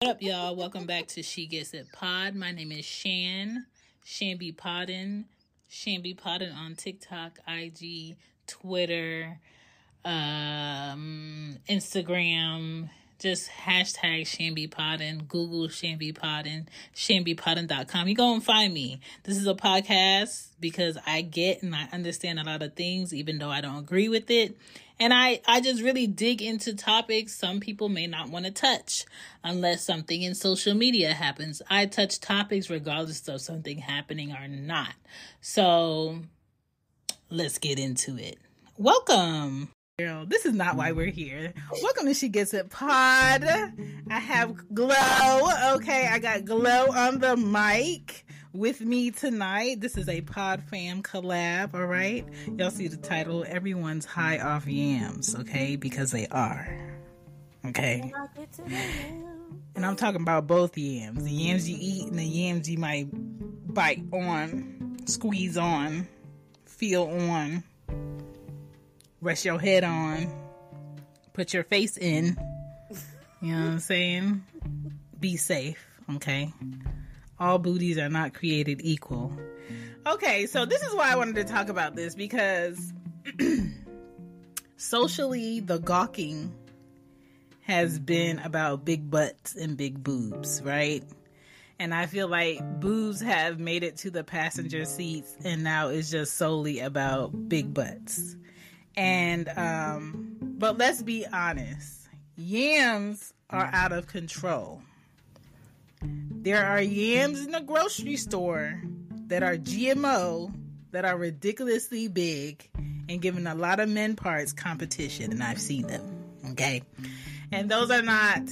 What up, y'all? Welcome back to She Gets It Pod. My name is Chan, Shanby Podden, Chanbepoddin on TikTok, IG, Twitter, um, Instagram, just hashtag Chanbepoddin, Google Shanby Podden, chanbepoddin.com. You go and find me. This is a podcast because I get and I understand a lot of things, even though I don't agree with it. And I, I just really dig into topics some people may not want to touch unless something in social media happens. I touch topics regardless of something happening or not. So let's get into it. Welcome. Girl, this is not why we're here. Welcome to She Gets It Pod. I have Glo. Okay, I got Glo on the mic with me tonight. This is a Pod Fam collab, all right? Y'all see the title Everyone's High Off Yams, okay? Because they are. Okay? And I'm talking about both yams the yams you eat and the yams you might bite on, squeeze on, feel on rest your head on, put your face in. You know what I'm saying? Be safe, okay? All booties are not created equal. Okay, so this is why I wanted to talk about this because socially, the gawking has been about big butts and big boobs, right? And I feel like boobs have made it to the passenger seats, and now it's just solely about big butts. And um, but let's be honest, yams are out of control. There are yams in the grocery store that are GMO that are ridiculously big and giving a lot of men parts competition, and I've seen them. Okay, and those are not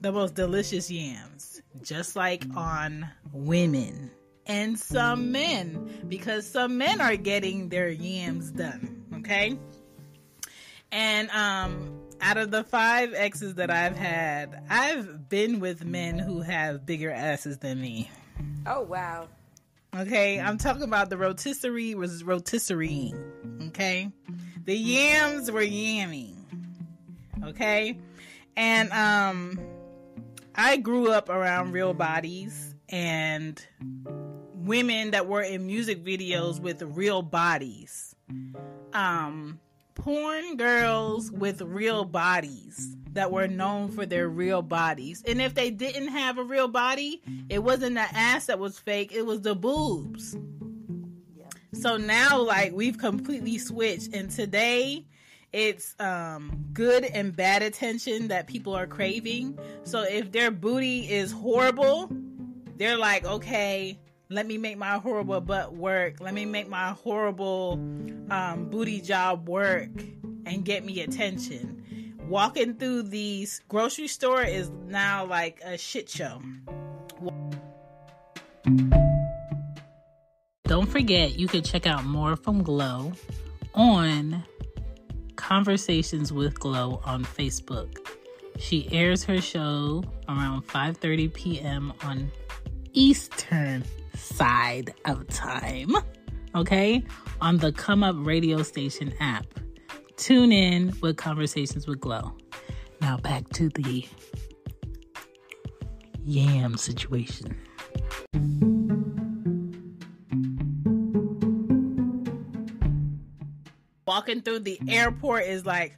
the most delicious yams, just like on women and some men, because some men are getting their yams done. Okay. And um, out of the five exes that I've had, I've been with men who have bigger asses than me. Oh wow. Okay, I'm talking about the rotisserie was rotisserie. Okay, the yams were yamming. Okay, and um, I grew up around real bodies and women that were in music videos with real bodies. Um, porn girls with real bodies that were known for their real bodies. And if they didn't have a real body, it wasn't the ass that was fake, it was the boobs. So now like we've completely switched and today it's um, good and bad attention that people are craving. So if their booty is horrible, they're like, okay, let me make my horrible butt work. Let me make my horrible um, booty job work and get me attention. Walking through these grocery store is now like a shit show. Don't forget, you can check out more from Glo on Konversations with Glo on Facebook. She airs her show around 5:30 p.m. on Eastern side of time, okay, on the Come Up radio station app. Tune in with Konversations with Glo. Now back to the yam situation. Walking through the airport is like,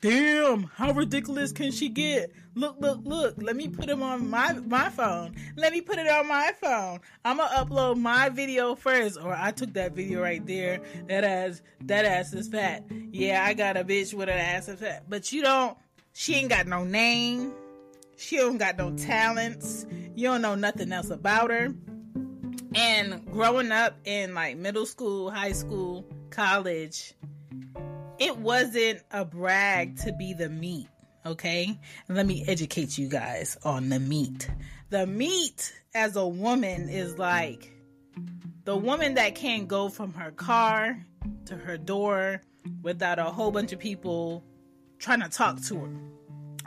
damn, how ridiculous can she get? Look, look, look. Let me put him on my my phone. Let me put it on my phone. I'm gonna upload my video first, or I took that video right there. That ass, that ass is fat. Yeah, I got a bitch with an ass is fat. But you don't. She ain't got no name. She don't got no talents. You don't know nothing else about her. And growing up in like middle school, high school, college, it wasn't a brag to be the meat. Okay, let me educate you guys on the meat. The meat as a woman is like the woman that can't go from her car to her door without a whole bunch of people trying to talk to her.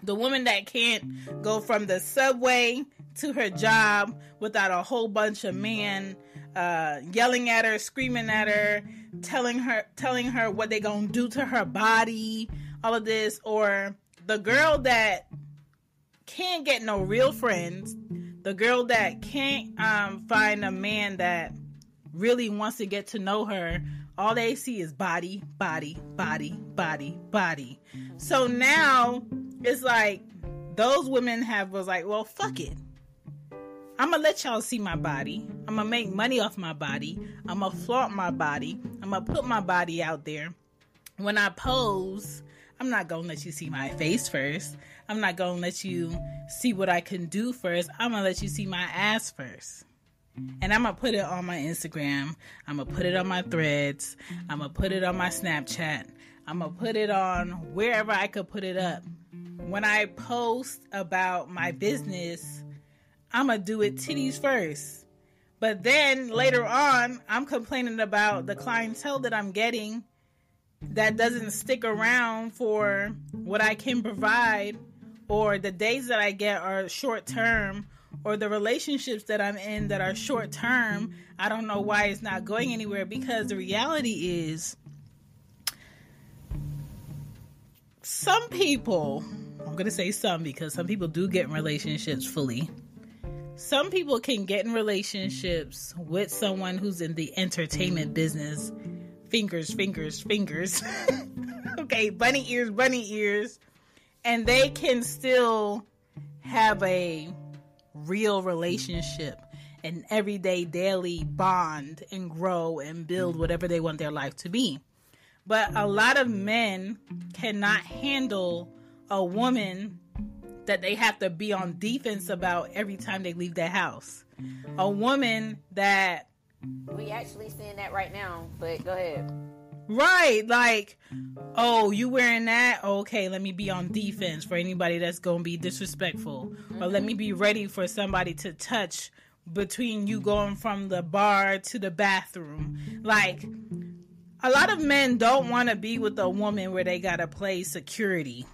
The woman that can't go from the subway to her job without a whole bunch of men uh, yelling at her, screaming at her, telling her telling her what they gonna do to her body, all of this, or the girl that can't get no real friends, the girl that can't um, find a man that really wants to get to know her, all they see is body, body, body, body, body. So now it's like those women have was like, well, fuck it. I'm gonna let y'all see my body. I'm gonna make money off my body. I'm gonna flaunt my body. I'm gonna put my body out there. When I pose, I'm not gonna let you see my face first. I'm not gonna let you see what I can do first. I'm gonna let you see my ass first. And I'm gonna put it on my Instagram. I'm gonna put it on my threads. I'm gonna put it on my Snapchat. I'm gonna put it on wherever I could put it up. When I post about my business, I'm gonna do it titties first. But then later on, I'm complaining about the clientele that I'm getting that doesn't stick around for what I can provide, or the days that I get are short term, or the relationships that I'm in that are short term. I don't know why it's not going anywhere because the reality is some people, I'm going to say some because some people do get in relationships fully. Some people can get in relationships with someone who's in the entertainment business fingers, fingers, fingers. okay, bunny ears, bunny ears. And they can still have a real relationship, an everyday, daily bond, and grow and build whatever they want their life to be. But a lot of men cannot handle a woman that they have to be on defense about every time they leave their house. A woman that we actually seeing that right now, but go ahead. Right, like, oh, you wearing that? Okay, let me be on defense for anybody that's gonna be disrespectful, mm-hmm. or let me be ready for somebody to touch between you going from the bar to the bathroom. Like, a lot of men don't want to be with a woman where they gotta play security.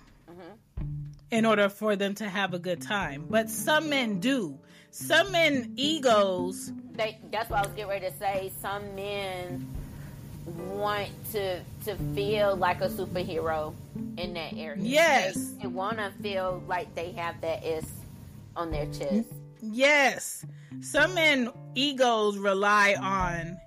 In order for them to have a good time, but some men do. Some men egos they that's what I was getting ready to say. Some men want to to feel like a superhero in that area. Yes. They, they want to feel like they have that S on their chest. Yes. Some men egos rely on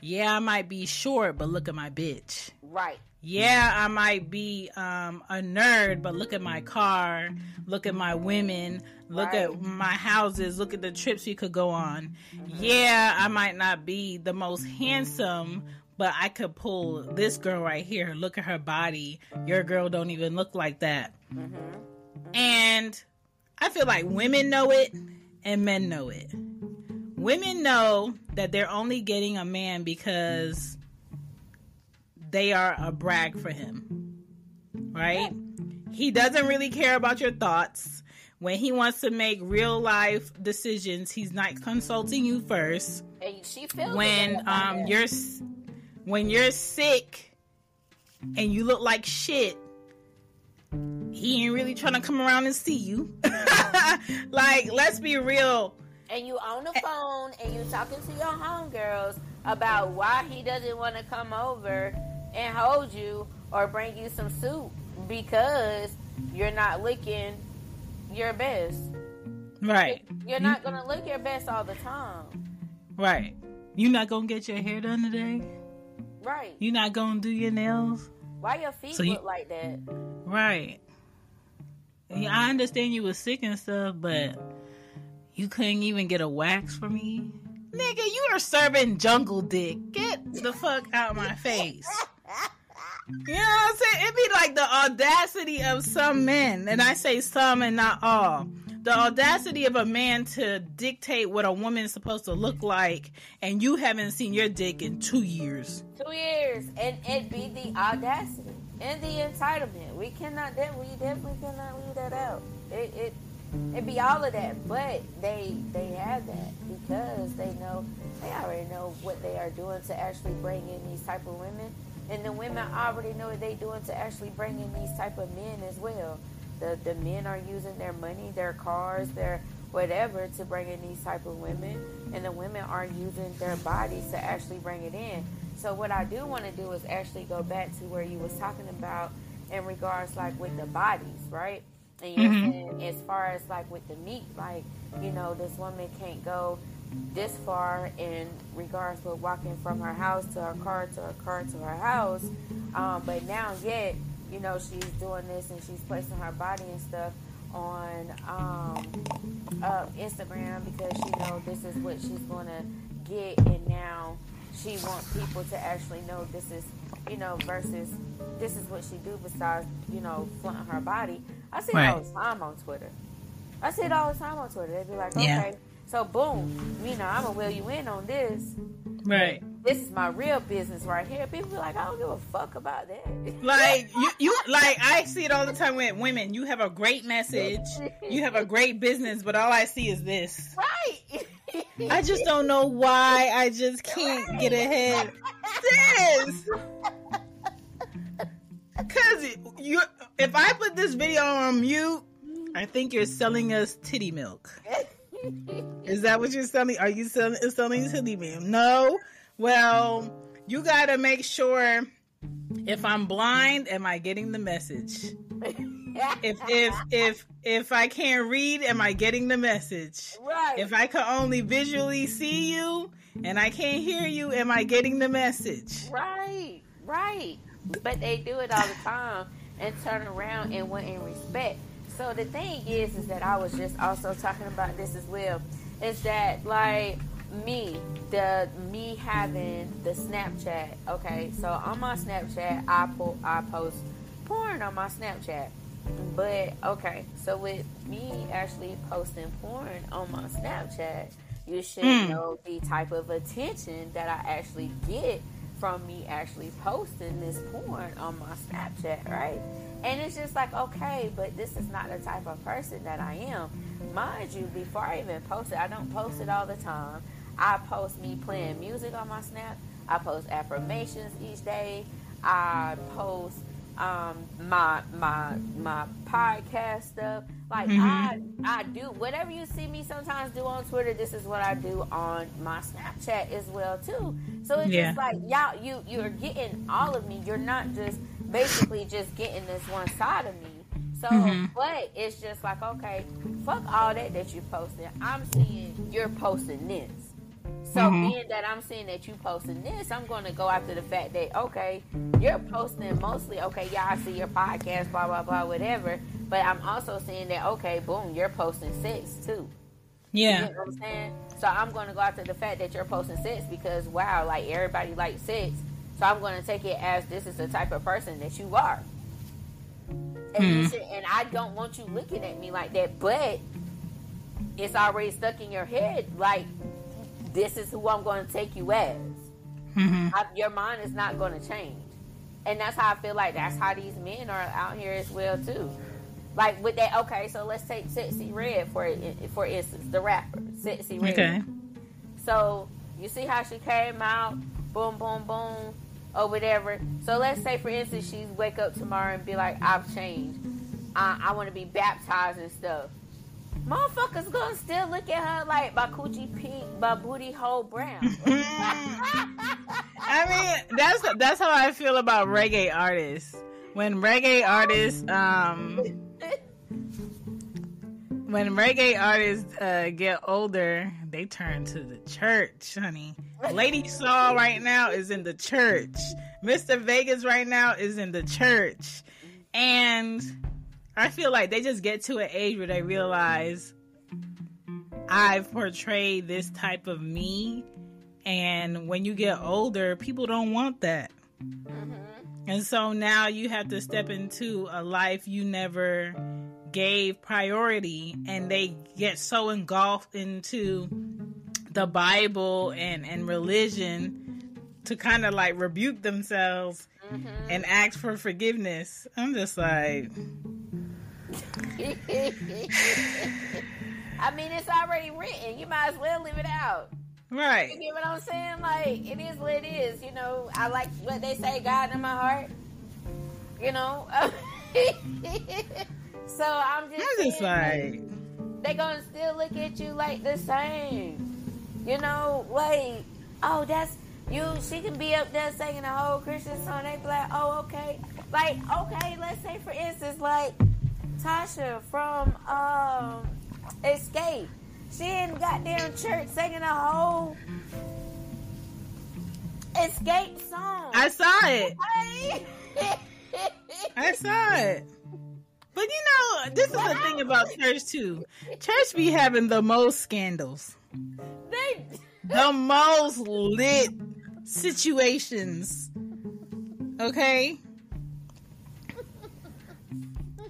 yeah, I might be short, but look at my bitch. Right yeah, I might be um, a nerd, but look at my car, look at my women, look right. at my houses, look at the trips we could go on. Mm-hmm. Yeah, I might not be the most handsome, but I could pull this girl right here. Look at her body. Your girl don't even look like that. Mm-hmm. And I feel like women know it and men know it. Women know that they're only getting a man because they are a brag for him. Right? He doesn't really care about your thoughts. When he wants to make real life decisions, he's not consulting you first. And she feels when um you're when you're sick and you look like shit, he ain't really trying to come around and see you. like, let's be real. And you on the phone and you talking to your homegirls about why he doesn't want to come over and hold you or bring you some soup because you're not looking your best. Right. You're not gonna look your best all the time. Right. You're not gonna get your hair done today. Right. You're not gonna do your nails. Why your feet so look you, like that? Right. Yeah, I understand you were sick and stuff, but you couldn't even get a wax for me. Nigga, you are serving jungle dick. Get the fuck out of my face. You know what I'm saying? It'd be like the audacity of some men, and I say some and not all. The audacity of a man to dictate what a woman is supposed to look like, and you haven't seen your dick in two years. Two years, and it be the audacity and the entitlement. We cannot, we definitely cannot leave that out. It, it, it be all of that, but they, they have that because they know, they already know what they are doing to actually bring in these type of women and the women already know what they're doing to actually bring in these type of men as well. The the men are using their money, their cars, their whatever to bring in these type of women, and the women are using their bodies to actually bring it in. So what I do want to do is actually go back to where you was talking about in regards like with the bodies, right? And Mhm. as far as like with the meat, like, you know, this woman can't go this far in regards to walking from her house to her car to her car to her house. Um, but now, yet, you know, she's doing this and she's placing her body and stuff on um, uh, Instagram because she know this is what she's going to get, and now she wants people to actually know this is, you know, versus this is what she do besides, you know, flaunting her body. I see it all Right. the time on Twitter. I see it all the time on Twitter. They be like, Yeah. So boom, you know, I'm gonna wheel you in on this. Right. This is my real business right here. People be like, I don't give a fuck about that. Like you, you like I see it all the time with women. You have a great message, you have a great business, but all I see is this. right. I just don't know why I just can't get ahead. This, cause you, if I put this video on mute, I think you're selling us titty milk. Is that what you're selling? Are you selling selling titty milk? No. Well, you gotta make sure. If I'm blind, am I getting the message? If if if if I can't read, am I getting the message? right. If I can only visually see you and I can't hear you, am I getting the message? Right, right. But they do it all the time and turn around and want in respect. So the thing is, is that I was just also talking about this as well. Is that like me, the me having the Snapchat? Okay, so on my Snapchat, I po- I post porn on my Snapchat. But okay, so with me actually posting porn on my Snapchat, you should Mm. know the type of attention that I actually get from me actually posting this porn on my Snapchat, right? And it's just like, okay, but this is not the type of person that I am. Mind you, before I even post it, I don't post it all the time. I post me playing music on my Snap. I post affirmations each day. I post um my my my podcast stuff. Like Mhm. I I do whatever you see me sometimes do on Twitter. This is what I do on my Snapchat as well too. So it's Yeah. just like y'all you you're getting all of me. You're not just basically just getting this one side of me. So, Mhm. but it's just like okay, fuck all that that you posted. I'm seeing you're posting this. So Mhm. being that I'm seeing that you posting this, I'm going to go after the fact that okay, you're posting mostly okay. Yeah, I see your podcast, blah blah blah, whatever. But I'm also seeing that okay, boom, you're posting sex too. You Yeah. know what I'm saying? So I'm going to go after the fact that you're posting sex because wow, like everybody likes sex. So I'm going to take it as this is the type of person that you are. And, you Hmm. should, and I don't want you looking at me like that, but it's already stuck in your head like this is who I'm going to take you as. hmm I, your mind is not going to change. And that's how I feel like that's how these men are out here as well too. Like with that, okay, so let's take Sexyy Red for for instance, the rapper Sexyy Red. Okay. So you see how she came out, boom, boom, boom, or whatever. So let's say, for instance, she wake up tomorrow and be like, "I've changed. I, I want to be baptized and stuff." Motherfuckers gonna still look at her like my coochie pink, my booty hole brown. I mean, that's that's how I feel about reggae artists. When reggae artists, um, when reggae artists uh, get older, they turn to the church, honey. Lady Saw right now is in the church. Mr. Vegas right now is in the church, and I feel like they just get to an age where they realize I've portrayed this type of me and when you get older, people don't want that. And so now you have to step into a life you never gave priority, and they get so engulfed into the Bible and, and religion to kind of like rebuke themselves mm-hmm. and ask for forgiveness. I'm just like, I mean, it's already written. You might as well leave it out. right. You get what I'm saying? Like, it is what it is. You know, I like what they say, God in my heart. You know? so I'm just, I'm just saying, like, they gonna still look at you like the same. You know, like, oh, that's you. She can be up there singing a whole Christian song. They be like, oh, okay. Like, okay, let's say for instance, like, Tasha from um Xscape. She in goddamn church singing a whole Xscape song. I saw it. I saw it. But you know, this is the thing about church too. Church be having the most scandals, they, the most lit situations. Okay?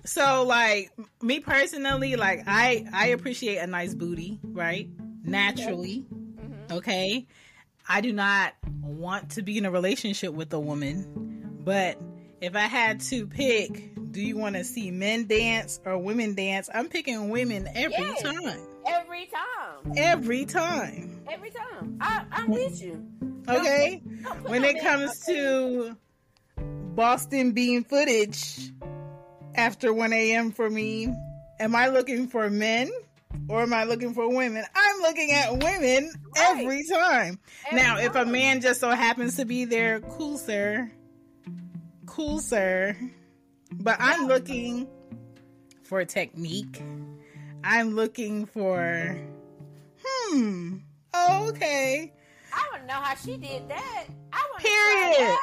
So like me personally, like I I appreciate a nice booty, right? Naturally. Mm-hmm. Okay? I do not want to be in a relationship with a woman, but if I had to pick, do you want to see men dance or women dance? I'm picking women every Yes. time. every time. Every time. Every time. I, I'm with you. Okay? When it comes to Boston bean footage after 1 a.m. for me, am I looking for men or am I looking for women? I'm looking at women Right. every time. Every now, if a man just so happens to be there, cool, sir. Cool, sir. But I'm looking for a technique. I'm looking for, hmm, oh, okay. I want to know how she did that. I want Period.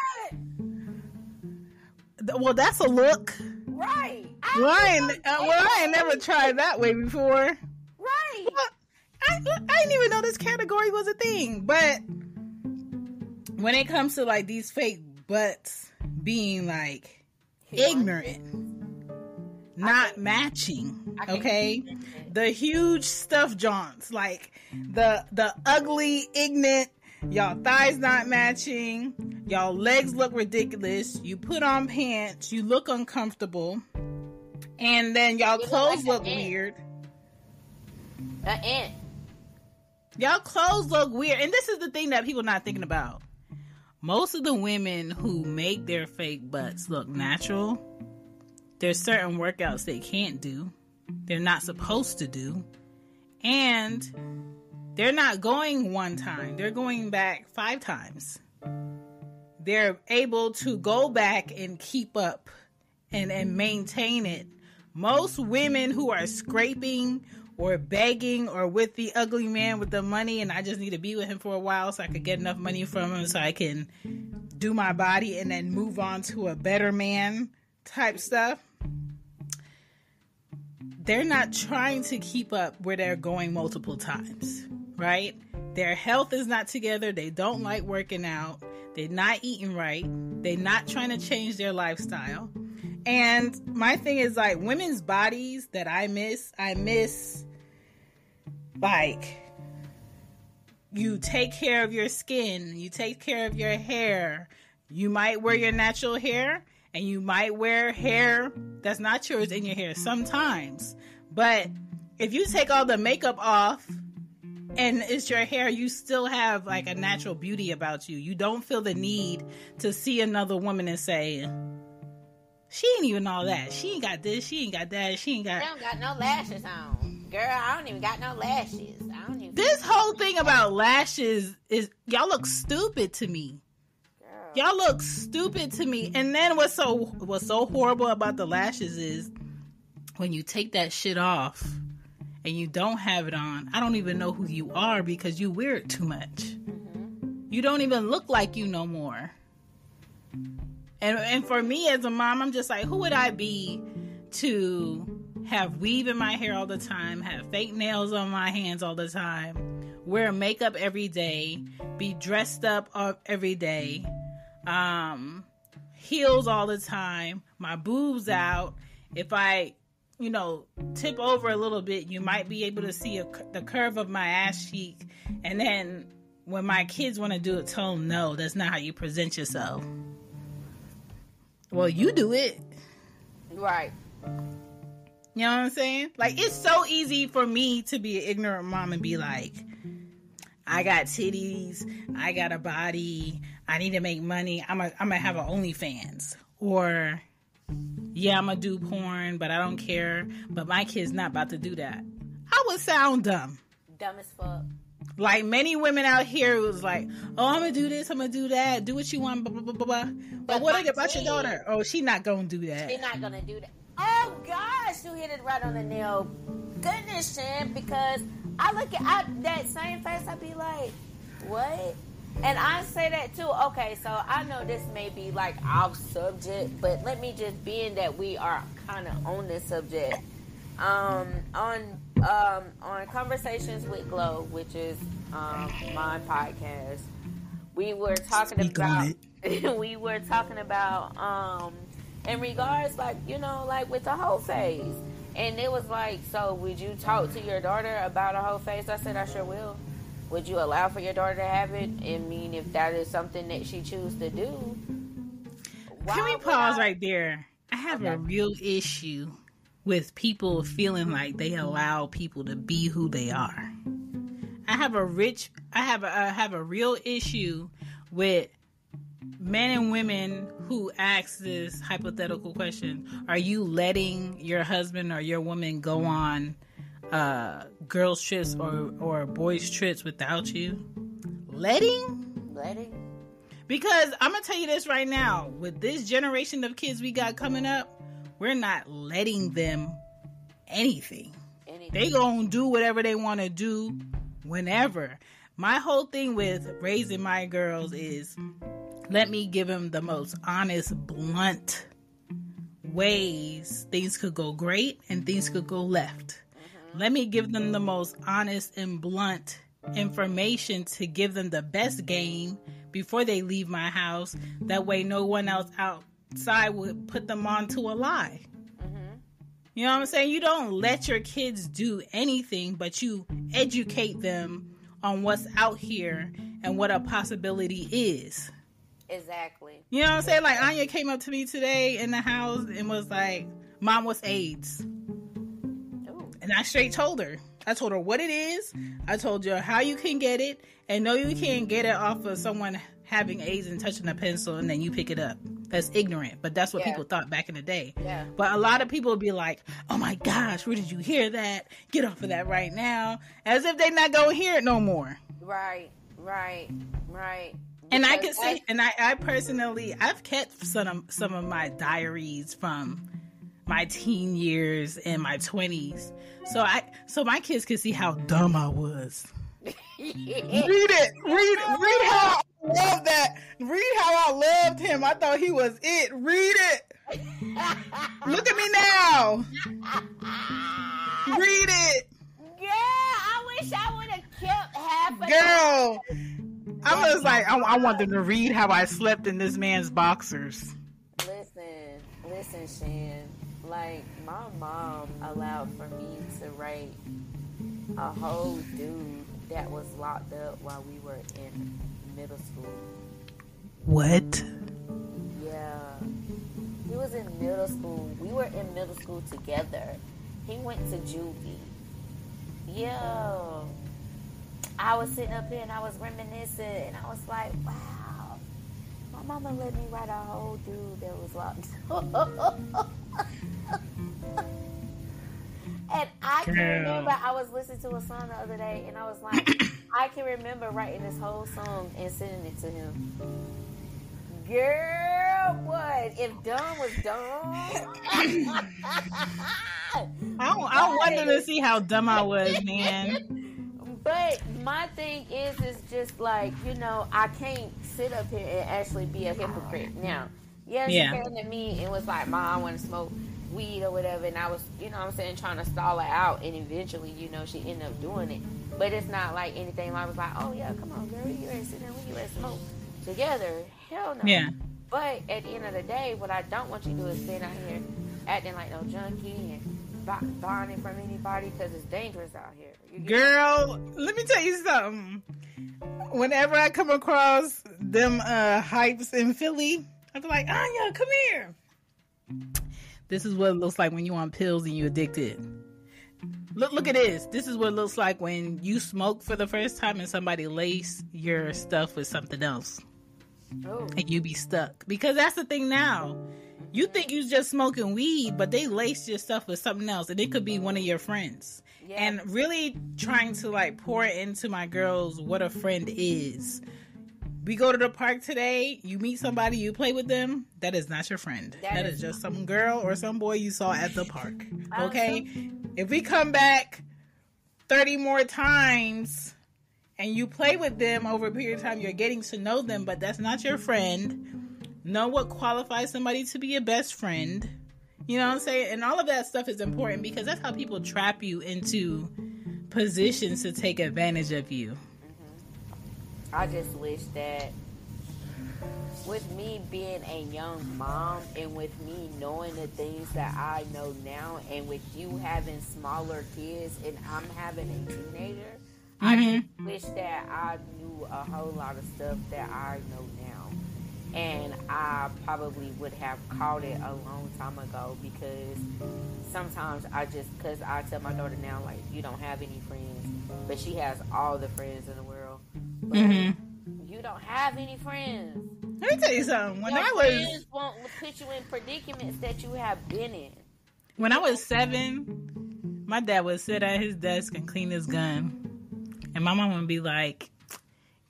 Th- Well, that's a look. Right. I Well, I ain't, uh, well, I ain't never tried that way before. Right. Well, I, I didn't even know this category was a thing. But when it comes to like these fake butts being like ignorant, not matching, okay? The huge stuff jaunts, like the the ugly, ignorant. Y'all thighs not matching. Y'all legs look ridiculous. You put on pants. You look uncomfortable. And then y'all You look clothes like look weird. An ant. Y'all clothes look weird. And this is the thing that people not thinking about. Most of the women who make their fake butts look natural, there's certain workouts they can't do. They're not supposed to do. And they're not going one time. They're going back five times. They're able to go back and keep up and, and maintain it. Most women who are scraping or begging or with the ugly man with the money and I just need to be with him for a while so I could get enough money from him so I can do my body and then move on to a better man type stuff. They're not trying to keep up where they're going multiple times, right? Their health is not together. They don't like working out. They're not eating right. They're not trying to change their lifestyle. And my thing is like women's bodies that I miss, I miss like you take care of your skin, you take care of your hair. You might wear your natural hair and you might wear hair that's not yours in your hair sometimes. But if you take all the makeup off and it's your hair, you still have like a natural beauty about you. You don't feel the need to see another woman and say, she ain't even all that. She ain't got this. She ain't got that. She ain't I got. don't got no lashes on. Girl, I don't even got no lashes. I don't even. This whole thing about lashes is y'all look stupid to me. Girl. Y'all look stupid to me. And then what's so what's so horrible about the lashes is when you take that shit off and you don't have it on. I don't even know who you are because you wear it too much. Mm-hmm. You don't even look like you no more. And and for me as a mom, I'm just like, who would I be to have weave in my hair all the time, have fake nails on my hands all the time, wear makeup every day, be dressed up every day, um, heels all the time, my boobs out. If I, you know, tip over a little bit, you might be able to see a, the curve of my ass cheek. And then when my kids want to do it, tell them no, that's not how you present yourself. Well, you do it. Right. You know what I'm saying? Like it's so easy for me to be an ignorant mom and be like, I got titties, I got a body, I need to make money. I'm a, I'm gonna have an OnlyFans, or yeah, I'm gonna do porn, but I don't care. But my kid's not about to do that. I would sound dumb. Dumb as fuck. Like many women out here was like, oh, I'm gonna do this, I'm gonna do that, do what you want, blah blah blah blah. blah. But, But what about your daughter? Oh, she not gonna do that. They're not gonna do that. Oh gosh, you hit it right on the nail. Goodness, Chan, because I look at I, that same face, I be like, what? And I say that too. Okay, so I know this may be like off subject, but let me just being that we are kind of on this subject. Um, on um, on Konversations with Glo, which is um, my podcast, we were talking Speak about we were talking about um, in regards like you know like with the whole phase, and it was like, so would you talk to your daughter about a whole phase? I said I sure will. Would you allow for your daughter to have it? I mean, if that is something that she chooses to do. Can we pause I- right there? I have a real issue with people feeling like they allow people to be who they are. I have a rich, I have a, I have a real issue with men and women who ask this hypothetical question: Are you letting your husband or your woman go on uh, girls trips or or boys trips without you? Letting? Letting. Because I'm gonna tell you this right now, with this generation of kids we got coming up, we're not letting them anything. Anything. They gonna do whatever they want to do, whenever. My whole thing with raising my girls is, let me give them the most honest, blunt ways things could go great and things could go left. Mm-hmm. Let me give them the most honest and blunt information to give them the best game before they leave my house. That way, no one else outside would put them onto a lie. Mm-hmm. You know what I'm saying? You don't let your kids do anything, but you educate them on what's out here and what a possibility is. Exactly. You know what I'm saying? Like Anya came up to me today in the house and was like, "Mom, what's AIDS?" Ooh. And I straight told her. I told her what it is. I told you how you can get it, and no, you can't get it off of someone having AIDS and touching a pencil, and then you pick it up. That's ignorant, but that's what Yeah. people thought back in the day. Yeah. But a lot of people would be like, "Oh my gosh, where did you hear that? Get off of that mm-hmm. right now!" As if they not gonna hear it no more. Right. Right. Right. And I can say, and I, I personally, I've kept some of, some of my diaries from my teen years and my twenties, so I, so my kids can see how dumb I was. Read it, read, read how love that. Read how I loved him. I thought he was it. Read it. Look at me now. Read it, Yeah, I wish I would have kept half girl. I was like, I, I want them to read how I slept in this man's boxers. Listen, listen, Chan. Like my mom allowed for me to write a whole dude that was locked up while we were in middle school. What? Yeah, he was in middle school. We were in middle school together. He went to juvie. Yeah. I was sitting up here and I was reminiscing and I was like, wow, my mama let me write a whole dude that was locked And I can remember I was listening to a song the other day and I was like, I can remember writing this whole song and sending it to him. Girl, what? If dumb was dumb. I, I wanted to see how dumb I was, man. But my thing is, is just like you know, I can't sit up here and actually be a hypocrite. Now, yeah, she came to me and was like, "Mom, I want to smoke weed or whatever," and I was, you know, I'm saying, trying to stall her out, and eventually, you know, she ended up doing it. But it's not like anything. Like I was like, "Oh yeah, come on, girl, you ready to sit down? We ready to smoke together?" Hell no. Yeah. But at the end of the day, what I don't want you to do is stand out here acting like no junkie and bo- bonding from anybody because it's dangerous out here. You Girl, let me tell you something. Whenever I come across them uh hypes in Philly, I be like, Anya, come here. This is what it looks like when you on pills and you addicted. Look, look at this. This is what it looks like when you smoke for the first time and somebody lace your stuff with something else. Oh, and you be stuck because that's the thing now you think you just smoking weed but they lace your stuff with something else and it could be one of your friends Yeah. and really trying to like pour into my girls what a friend is we go to the park today, you meet somebody, you play with them, that is not your friend. That that is is just some girl or some boy you saw at the park. Okay? If we come back 30 more times and you play with them over a period of time, you're getting to know them, but that's not your friend. Know what qualifies somebody to be a best friend. You know what I'm saying? And all of that stuff is important because that's how people trap you into positions to take advantage of you. I just wish that with me being a young mom and with me knowing the things that I know now and with you having smaller kids and I'm having a teenager, I mm-hmm. wish that I knew a whole lot of stuff that I know now. And I probably would have caught it a long time ago because sometimes I just, because I tell my daughter now, like, you don't have any friends, but she has all the friends in the world. But you don't have any friends. Let me tell you something. When Your I was friends won't put you in predicaments that you have been in. when I was seven, my dad would sit at his desk and clean his gun, and my mom would be like,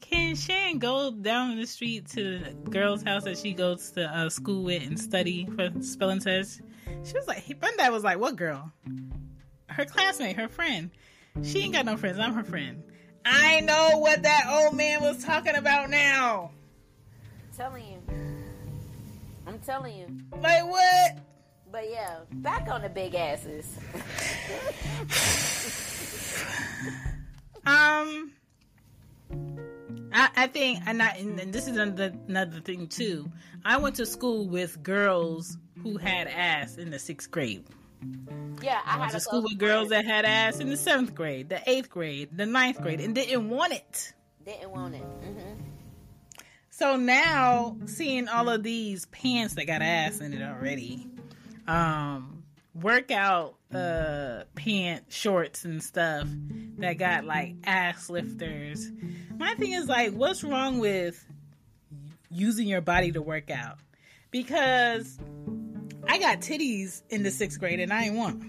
"Can Chan go down the street to the girl's house that she goes to uh, school with and study for spelling tests?" She was like, "My dad was like, what girl? Her classmate, her friend. She ain't got no friends. I'm her friend." I know what that old man was talking about now. I'm telling you. I'm telling you. Like what? But yeah, back on the big asses. Um, I, I think, and, I, and and this is another, another thing too. I went to school with girls who had ass in the sixth grade. Yeah, I I went had to a school with girls that had ass in the seventh grade, the eighth grade, the ninth grade, and didn't want it. didn't want it. hmm So now, seeing all of these pants that got ass in it already, um, workout uh pant shorts and stuff that got like ass lifters. My thing is like, what's wrong with using your body to work out? Because I got titties in the sixth grade and I ain't want.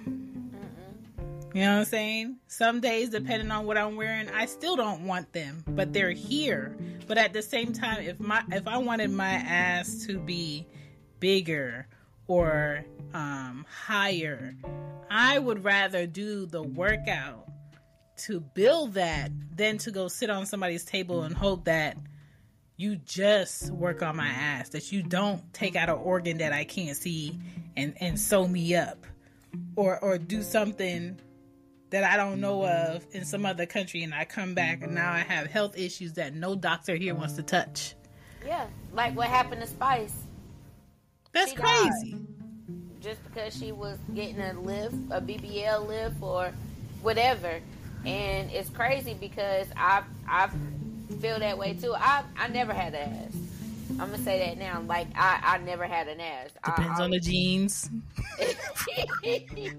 You know what I'm saying? Some days, depending on what I'm wearing, I still don't want them, but they're here. But at the same time, if my if I wanted my ass to be bigger or um, higher, I would rather do the workout to build that than to go sit on somebody's table and hope that you just work on my ass, that you don't take out an organ that I can't see and and sew me up, or or do something that I don't know of in some other country, and I come back and now I have health issues that no doctor here wants to touch. Yeah, like what happened to Spice. That's She died. crazy. just because she was getting a lift, a BBL lift, or whatever. And it's crazy because I I feel that way too. I I never had an ass. I'm gonna say that now. Like I I never had an ass. Depends I, on the jeans.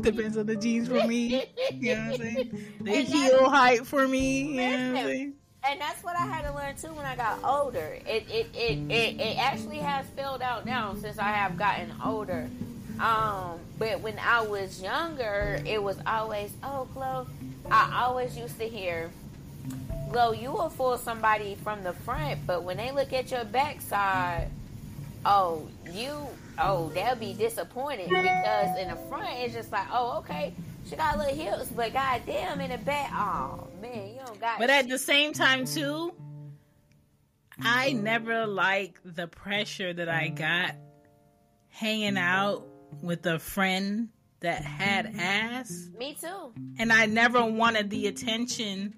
Depends on the jeans for me. You know what I'm saying? The And heel height for me. You know what I'm saying? and that's what I had to learn too when I got older. It it, it, it it actually has filled out now since I have gotten older. Um, but when I was younger, it was always, oh, Glo. I always used to hear, Glo, you will fool somebody from the front, but when they look at your backside, oh, you, oh, they'll be disappointed because in the front it's just like, oh, okay, she got little hips, but goddamn, in the back, oh man, you don't got. But at the same time, too, I never liked the pressure that I got hanging out with a friend that had ass. Me too. And I never wanted the attention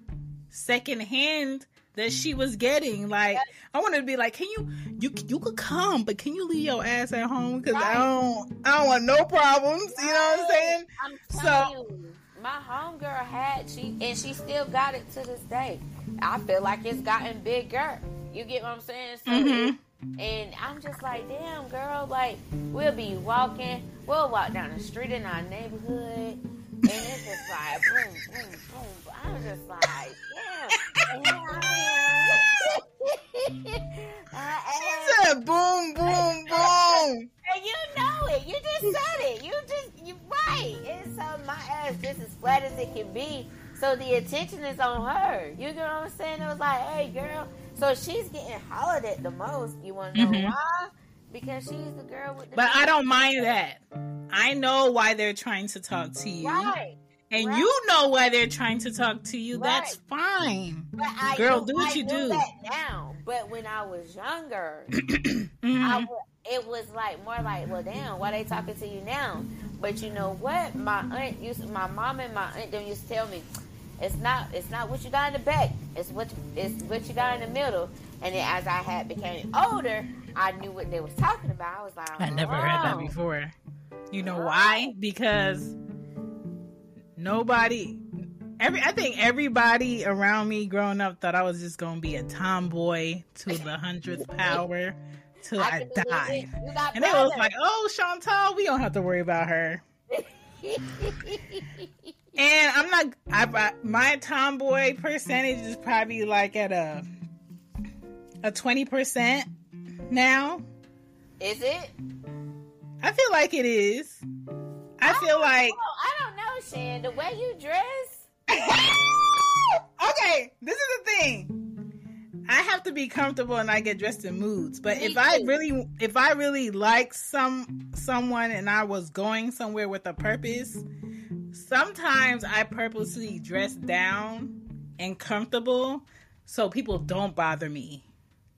secondhand that she was getting. Like, I wanted to be like, can you, you, you could come, but can you leave your ass at home? Because I don't, I don't want no problems. You know what I'm saying? I'm So- you, my homegirl had she, and she still got it to this day. I feel like it's gotten bigger. You get what I'm saying? So, Mhm. and I'm just like, damn, girl. Like, we'll be walking, we'll walk down the street in our neighborhood, and it's just like boom, boom, boom. I'm just like, damn. And here I am. I She said, boom, boom, boom. And you know it. You just said it. You just you right. And so my ass just as flat as it can be. So the attention is on her. You know what I'm saying? It was like, hey, girl. So she's getting hollered at the most. You want to know Mhm. why? Because she's the girl with the. But I don't mind that. I know why they're trying to talk to you. Right. And right. you know why they're trying to talk to you. Right. That's fine. But I Girl, knew- do what I you do. That now, but when I was younger, I Mhm. w- it was like more like, well, damn, why they talking to you now? But you know what? My aunt used, my mom and my aunt them used to tell me, it's not, it's not what you got in the back. It's what, it's what you got in the middle. And then as I had became older, I knew what they was talking about. I was like, I never heard that oh. before. You know why? Because nobody every I think everybody around me growing up thought I was just gonna be a tomboy to the hundredth power till I, can believe died. it. You got And it was like, oh Chantal, we don't have to worry about her. And I'm not. I, I my tomboy percentage is probably like at a a twenty percent now. Is it? I feel like it is. I oh, feel like Oh, I don't know, Chan. The way you dress. okay. This is the thing. I have to be comfortable and I get dressed in moods. But Me if I really, if I really like some someone and I was going somewhere with a purpose, sometimes I purposely dress down and comfortable so people don't bother me.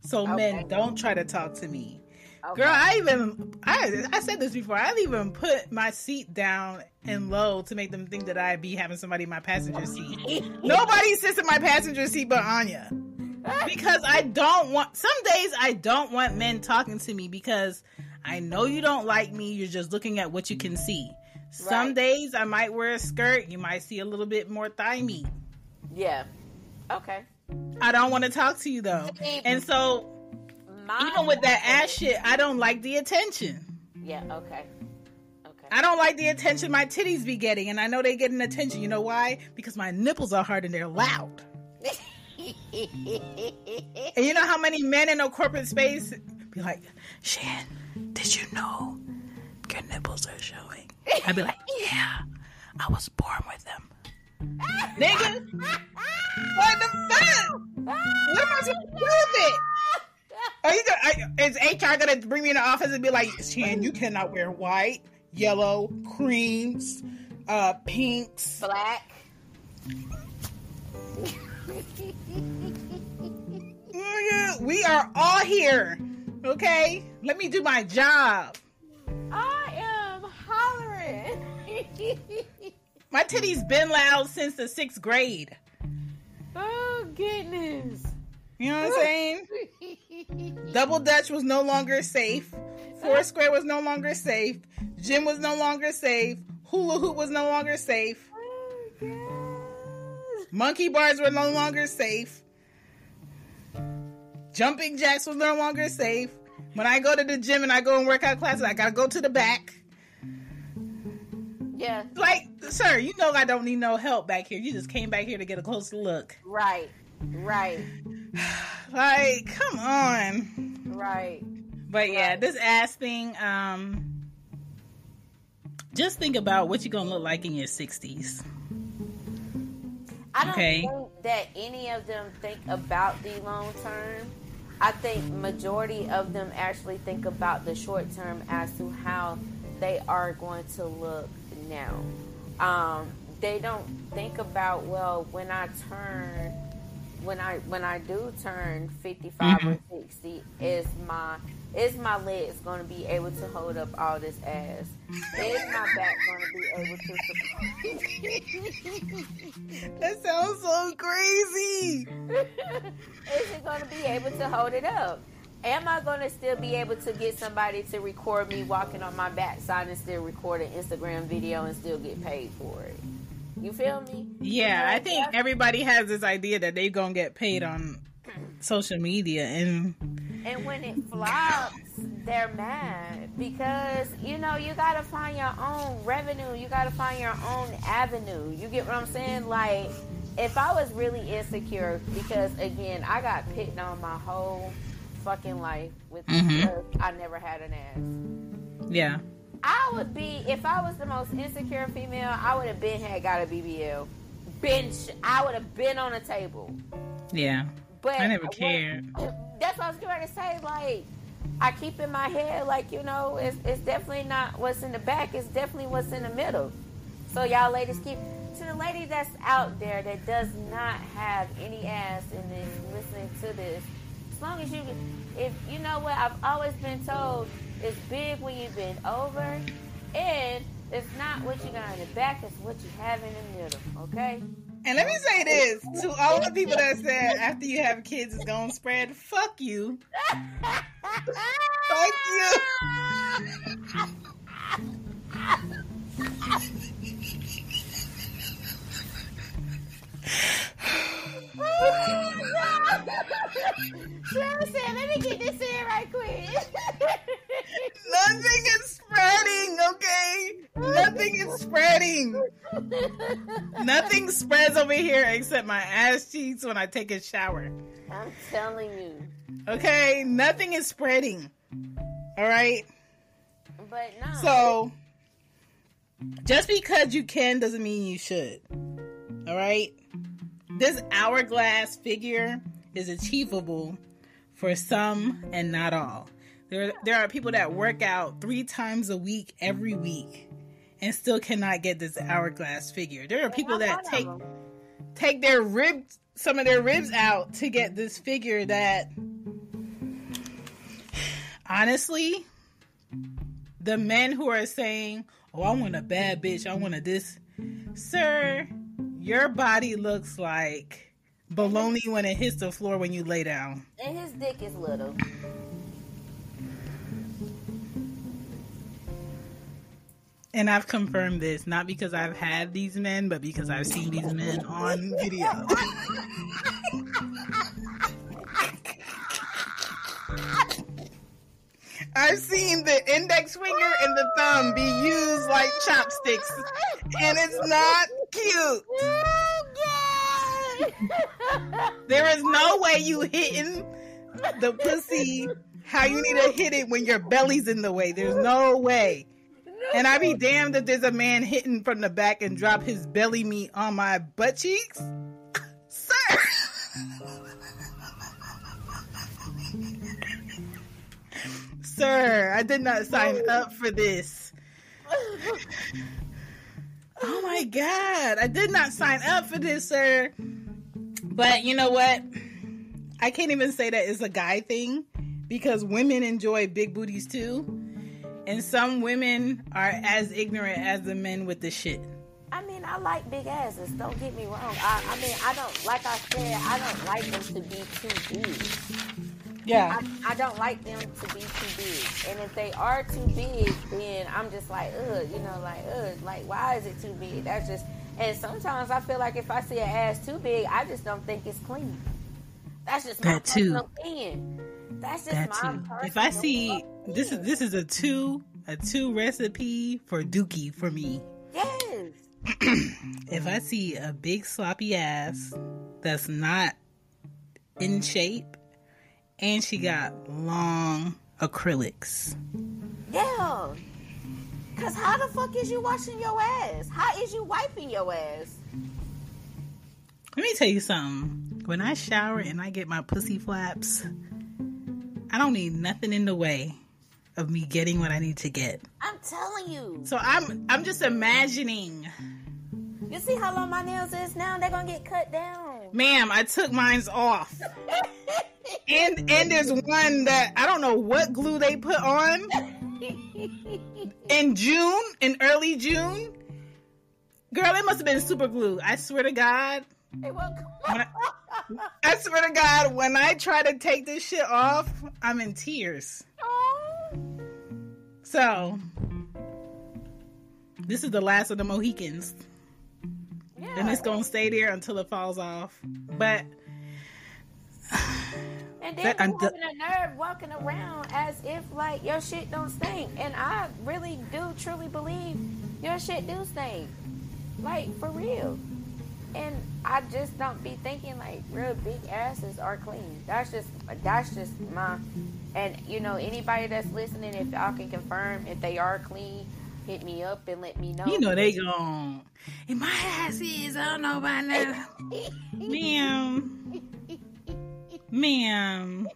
So Okay. men don't try to talk to me. Okay. Girl, I even I I said this before. I've even put my seat down and low to make them think that I'd be having somebody in my passenger seat. Nobody sits in my passenger seat but Anya. Because I don't want some days I don't want men talking to me because I know you don't like me. You're just looking at what you can see. Some Right. days I might wear a skirt. You might see a little bit more thigh meat. Yeah. Okay. I don't want to talk to you though. And so My even with that ass shit, I don't like the attention. Yeah. Okay. Okay. I don't like the attention my titties be getting, and I know they getting attention. You know why? Because my nipples are hard and they're loud. And you know how many men in a corporate space be like, Chan, did you know your nipples are showing? I'd be like, yeah, I was born with them. Nigga, what the fuck? What am I supposed to do with it? Are you gonna, is HR gonna bring me in the office and be like, Chan, you cannot wear white, yellow, creams, uh, pinks. Black. We are all here. Okay? Let me do my job. I am hollering. My titties been loud since the sixth grade. oh goodness. You know what I'm saying? Double Dutch was no longer safe. Foursquare was no longer safe. Gym was no longer safe. Hula hoop was no longer safe. Oh. Monkey bars were no longer safe. Jumping jacks was no longer safe. When I go to the gym and I go and work out classes, I gotta go to the back. Yeah. Like, sir, you know I don't need no help back here. You just came back here to get a closer look. Right. Right. Like, come on. Right. But yeah, Right. this ass thing, um just think about what you're gonna look like in your sixties. I don't Okay. think that any of them think about the long term. I think majority of them actually think about the short term as to how they are going to look now. Um, they don't think about well when I turn when I when I do turn 55 or 60 is my is my legs going to be able to hold up all this ass? Is my back going to be able to support? That sounds so crazy. is it going to be able to hold it up? Am I going to still be able to get somebody to record me walking on my backside and still record an Instagram video and still get paid for it? You feel me? Yeah, I think everybody has this idea that they're gonna get paid on social media and And when it flops, they're mad because you know you gotta find your own revenue. You gotta find your own avenue. You get what I'm saying? Like, if I was really insecure, because again, I got picked on my whole fucking life with mm-hmm. I never had an ass. yeah. I would be if I was the most insecure female. I would have been had got a BBL, been, sh- I would have been on a table. Yeah. But I never what- cared. That's what I was going to say. Like, I keep in my head, like, you know, it's, it's definitely not what's in the back. It's definitely what's in the middle. So y'all ladies keep to the lady that's out there that does not have any ass and is listening to this. As long as you, if you know what I've always been told, it's big when you bend over, and it's not what you got in the back, it's what you have in the middle. Okay. And let me say this to all the people that said after you have kids it's gonna spread. Fuck you. Fuck you. Sarah said, "Let me get this in right quick." Nothing is spreading, okay? Nothing is spreading. Nothing spreads over here except my ass cheeks when I take a shower. I'm telling you. Okay? Nothing is spreading. All right? But no. So, just because you can doesn't mean you should. All right? This hourglass figure is achievable for some and not all. There, there are people that work out three times a week every week and still cannot get this hourglass figure. There are people that take take their ribs some of their ribs out to get this figure that honestly the men who are saying, "Oh, I want a bad bitch. I want a this." Sir, your body looks like baloney when it hits the floor when you lay down. and his dick is little. And I've confirmed this not because I've had these men, but because I've seen these men on video. I've seen the index finger and the thumb be used like chopsticks, and it's not cute. Oh, There is no way you hitting the pussy how you need to hit it when your belly's in the way. There's no way. And I'd be damned if there's a man hitting from the back and drop his belly meat on my butt cheeks. Sir. Sir, I did not sign up for this. Oh my god, I did not sign up for this, sir. But you know what? I can't even say that it's a guy thing because women enjoy big booties too. And some women are as ignorant as the men with the shit. I mean, I like big asses. Don't get me wrong. I, I mean, I don't like I said. I don't like them to be too big. Yeah. I, I don't like them to be too big. And if they are too big, then I'm just like, ugh, you know, like, ugh, like, why is it too big? That's just. And sometimes I feel like if I see an ass too big, I just don't think it's clean. That's just my That too. personal opinion. That's just That my too. If I see this is this is a two a two recipe for dookie for me. yes. If I see a big sloppy ass that's not in shape and she got long acrylics. Yeah. Cause how the fuck is you washing your ass? How is you wiping your ass? Let me tell you something. When I shower and I get my pussy flaps, I don't need nothing in the way of me getting what I need to get. I'm telling you. So I'm I'm just imagining. You see how long my nails is now? They're gonna get cut down. Ma'am, I took mine's off. And and there's one that I don't know what glue they put on in June, in early June. Girl, it must have been super glue. I swear to God. It won't come When I, I swear to God, when I try to take this shit off, I'm in tears. off. So, this is the last of the Mohicans. Yeah. And it's gonna stay there until it falls off. But And then That- you having a nerve walking around as if like your shit don't stink. And I really do truly believe your shit do stink. Like for real. And I just don't be thinking like real big asses are clean. That's just that's just my and you know anybody that's listening if y'all can confirm if they are clean hit me up and let me know. You know they gone. And um, my ass is, I don't know about now. Ma'am. Ma'am.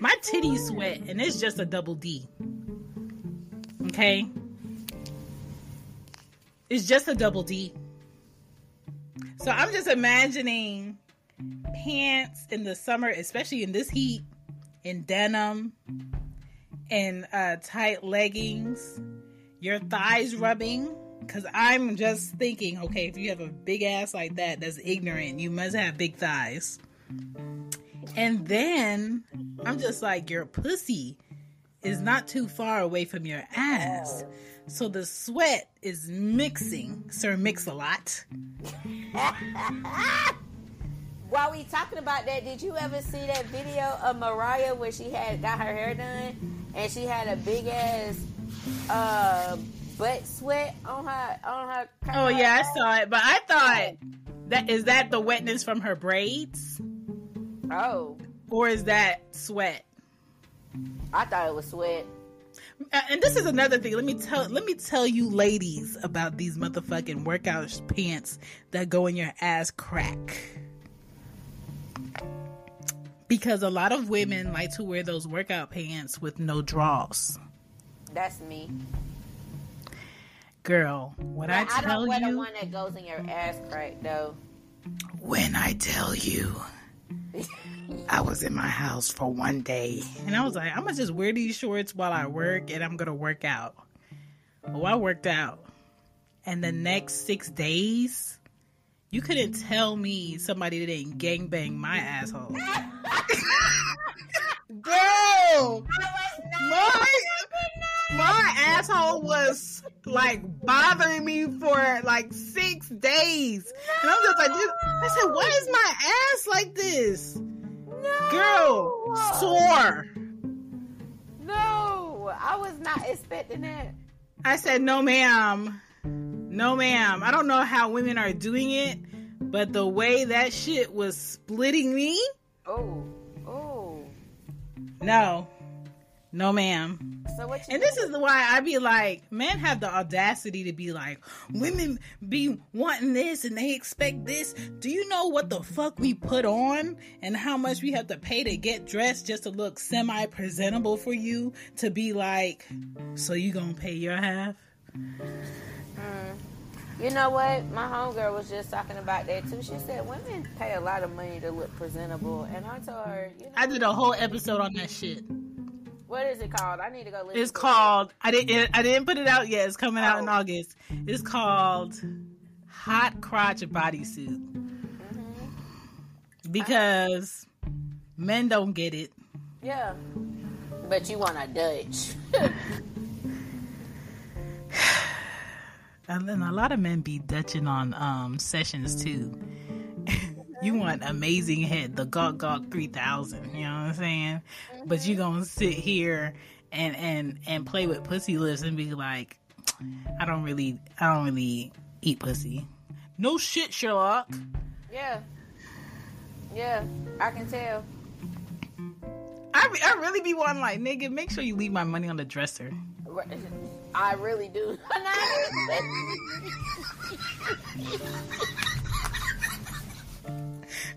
My titties sweat, and it's just a double D. Okay? It's just a double D. So I'm just imagining pants in the summer, especially in this heat, in denim and uh, tight leggings, your thighs rubbing. Because I'm just thinking, okay, if you have a big ass like that, that's ignorant. You must have big thighs. And then I'm just like, your pussy is not too far away from your ass. So the sweat is mixing. Sir Mix-a-Lot. While we talking about that, did you ever see that video of Mariah where she had got her hair done and she had a big ass uh, butt sweat on her on her? Oh yeah, I saw it, but I thought that is that the wetness from her braids, Oh, or is that sweat? I thought it was sweat. And this is another thing. Let me tell let me tell you ladies about these motherfucking workout pants that go in your ass crack. Because a lot of women like to wear those workout pants with no draws. That's me. Girl, when I But I, tell don't wear the you, one that goes in your ass crack though. when I tell you, I was in my house for one day and I was like, I'm gonna just wear these shorts while I work and I'm gonna work out. Oh, I worked out. And the next six days, you couldn't tell me somebody didn't gangbang my asshole. Girl! My, my asshole was like bothering me for like six days. And I'm just like, this- I said, why is my ass like this? No, Girl, sore. No, I was not expecting that. I said, no, ma'am. No, ma'am. I don't know how women are doing it, but the way that shit was splitting me, Oh, oh. no. No, ma'am. So what? You And this is why I be like, men have the audacity to be like, women be wanting this and they expect this. Do you know what the fuck we put on and how much we have to pay to get dressed just to look semi presentable for you to be like, so you gonna pay your half? Mm. You know what? My homegirl was just talking about that too. She said women pay a lot of money to look presentable, and I told her, you know, I did a whole episode on that shit. What is it called? I need to go listen. It's called I didn't I didn't put it out yet. It's coming out in Oh. August. It's called Hot Crotch Bodysuit. Because men don't get it. it. Yeah, but you want a Dutch? And then a lot of men be dutching on um sessions too. You want amazing head, the Gawk Gawk 3000, you know what I'm saying? But you gonna sit here and and and play with pussy lips and be like, I don't really I don't really eat pussy. No shit, Sherlock. yeah, yeah, I can tell. I, be- I really be wanting like nigga, make sure you leave my money on the dresser. I really do.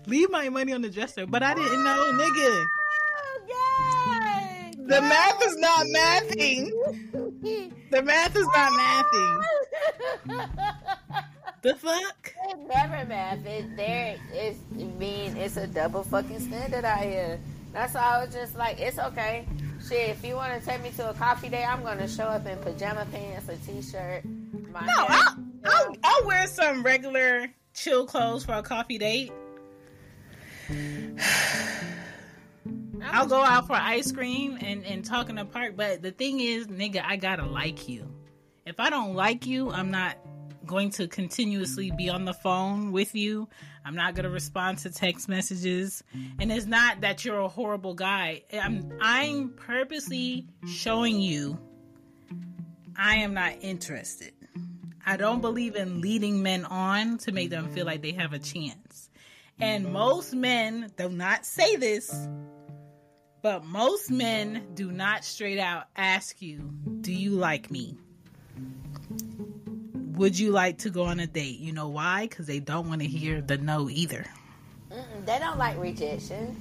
Leave my money on the dresser, but I didn't know, nigga. Oh, God. The math is not mathing. The math is not mathing. The fuck? It never math. It there. It's it mean it's a double fucking standard out here. That's why I was just like, it's okay. Shit, if you want to take me to a coffee day, I'm gonna show up in pajama pants, a t-shirt. No, hair, I'll, you I'll. I'll wear some regular chill clothes for a coffee date. I'll go out for ice cream and, and talk in the park. But the thing is, nigga, I gotta like you. If I don't like you, I'm not going to continuously be on the phone with you. I'm not gonna respond to text messages. And it's not that you're a horrible guy. I'm I'm purposely showing you I am not interested. I don't believe in leading men on to make them feel like they have a chance. And mm-hmm. most men do not say this, But most men do not straight out ask you, Do you like me? Would you like to go on a date? You know why? Because they don't want to hear the no either. Mm-mm, they don't like rejection.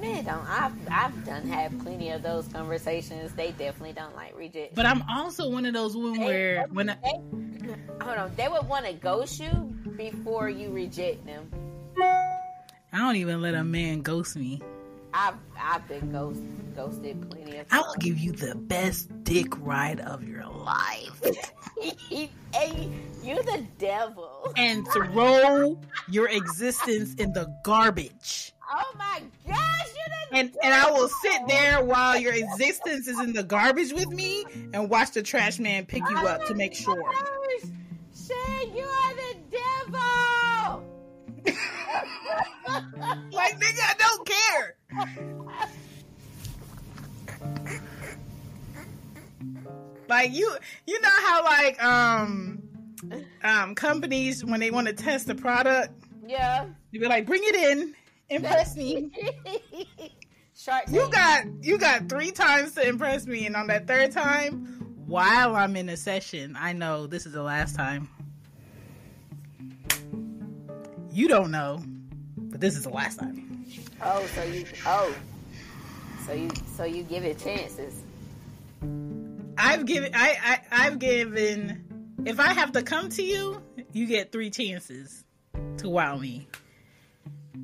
Men don't. I've I've done had plenty of those conversations. They definitely don't like rejection. But I'm also one of those women where when I, They, hold on, they would want to ghost you before you reject them. I don't even let a mm. man ghost me. I've I've been ghost, ghosted plenty of times. I will give you the best dick ride of your life hey, you the devil. and throw your existence in the garbage. Oh my gosh, you the And and I will sit there while your existence is in the garbage with me and watch the trash man pick you up to make sure. Oh gosh, Shane, Like nigga, I don't care. Like you you know how like um um companies when they want to test the product, yeah. you be like, bring it in, impress me. Shark You got you got three times to impress me, and on that third time, while I'm in a session, I know this is the last time. You don't know, but this is the last time. Oh, so you oh, so you so you give it chances. I've given I, I I've given if I have to come to you, you get three chances to wow me.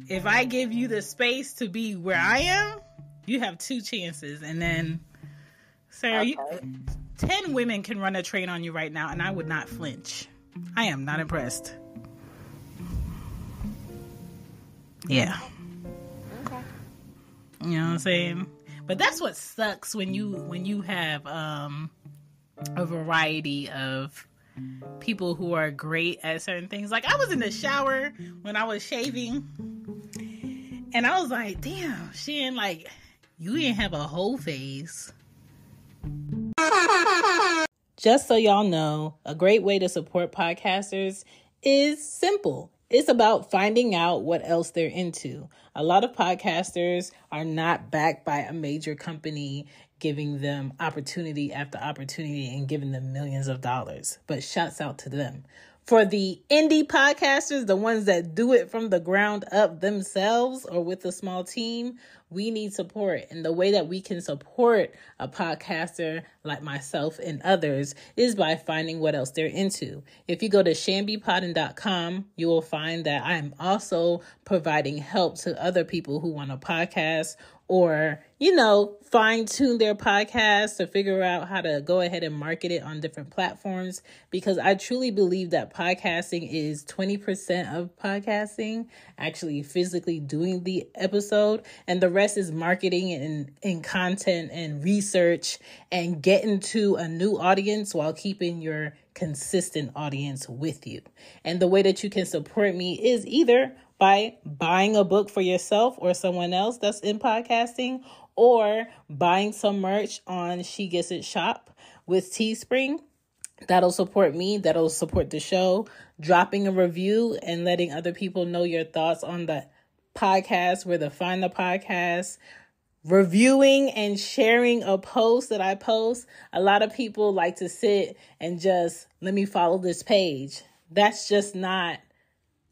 If I give you the space to be where I am, you have two chances, and then Sarah, you, ten women can run a train on you right now, and I would not flinch. I am not impressed. Yeah. Okay. You know what I'm saying? But that's what sucks when you when you have um a variety of people who are great at certain things. Like I was in the shower when I was shaving and I was like, damn, Chan, like you didn't have a whole face. Just so y'all know, a great way to support podcasters is simple. It's about finding out what else they're into. A lot of podcasters are not backed by a major company giving them opportunity after opportunity and giving them millions of dollars. But shouts out to them. For the indie podcasters, the ones that do it from the ground up themselves or with a small team, we need support. And the way that we can support a podcaster like myself and others is by finding what else they're into. If you go to chanbepoddin.com, you will find that I am also providing help to other people who want a podcast or, you know, fine tune their podcast to figure out how to go ahead and market it on different platforms because I truly believe that podcasting is 20% of podcasting, actually physically doing the episode, and the rest is marketing and, and content and research and getting to a new audience while keeping your consistent audience with you. And the way that you can support me is either by buying a book for yourself or someone else that's in podcasting or buying some merch on She Gets It Shop with Teespring. That'll support me, that'll support the show. Dropping a review and letting other people know your thoughts on the podcast, where to find the podcast, reviewing and sharing a post that I post. A lot of people like to sit and just let me follow this page. That's just not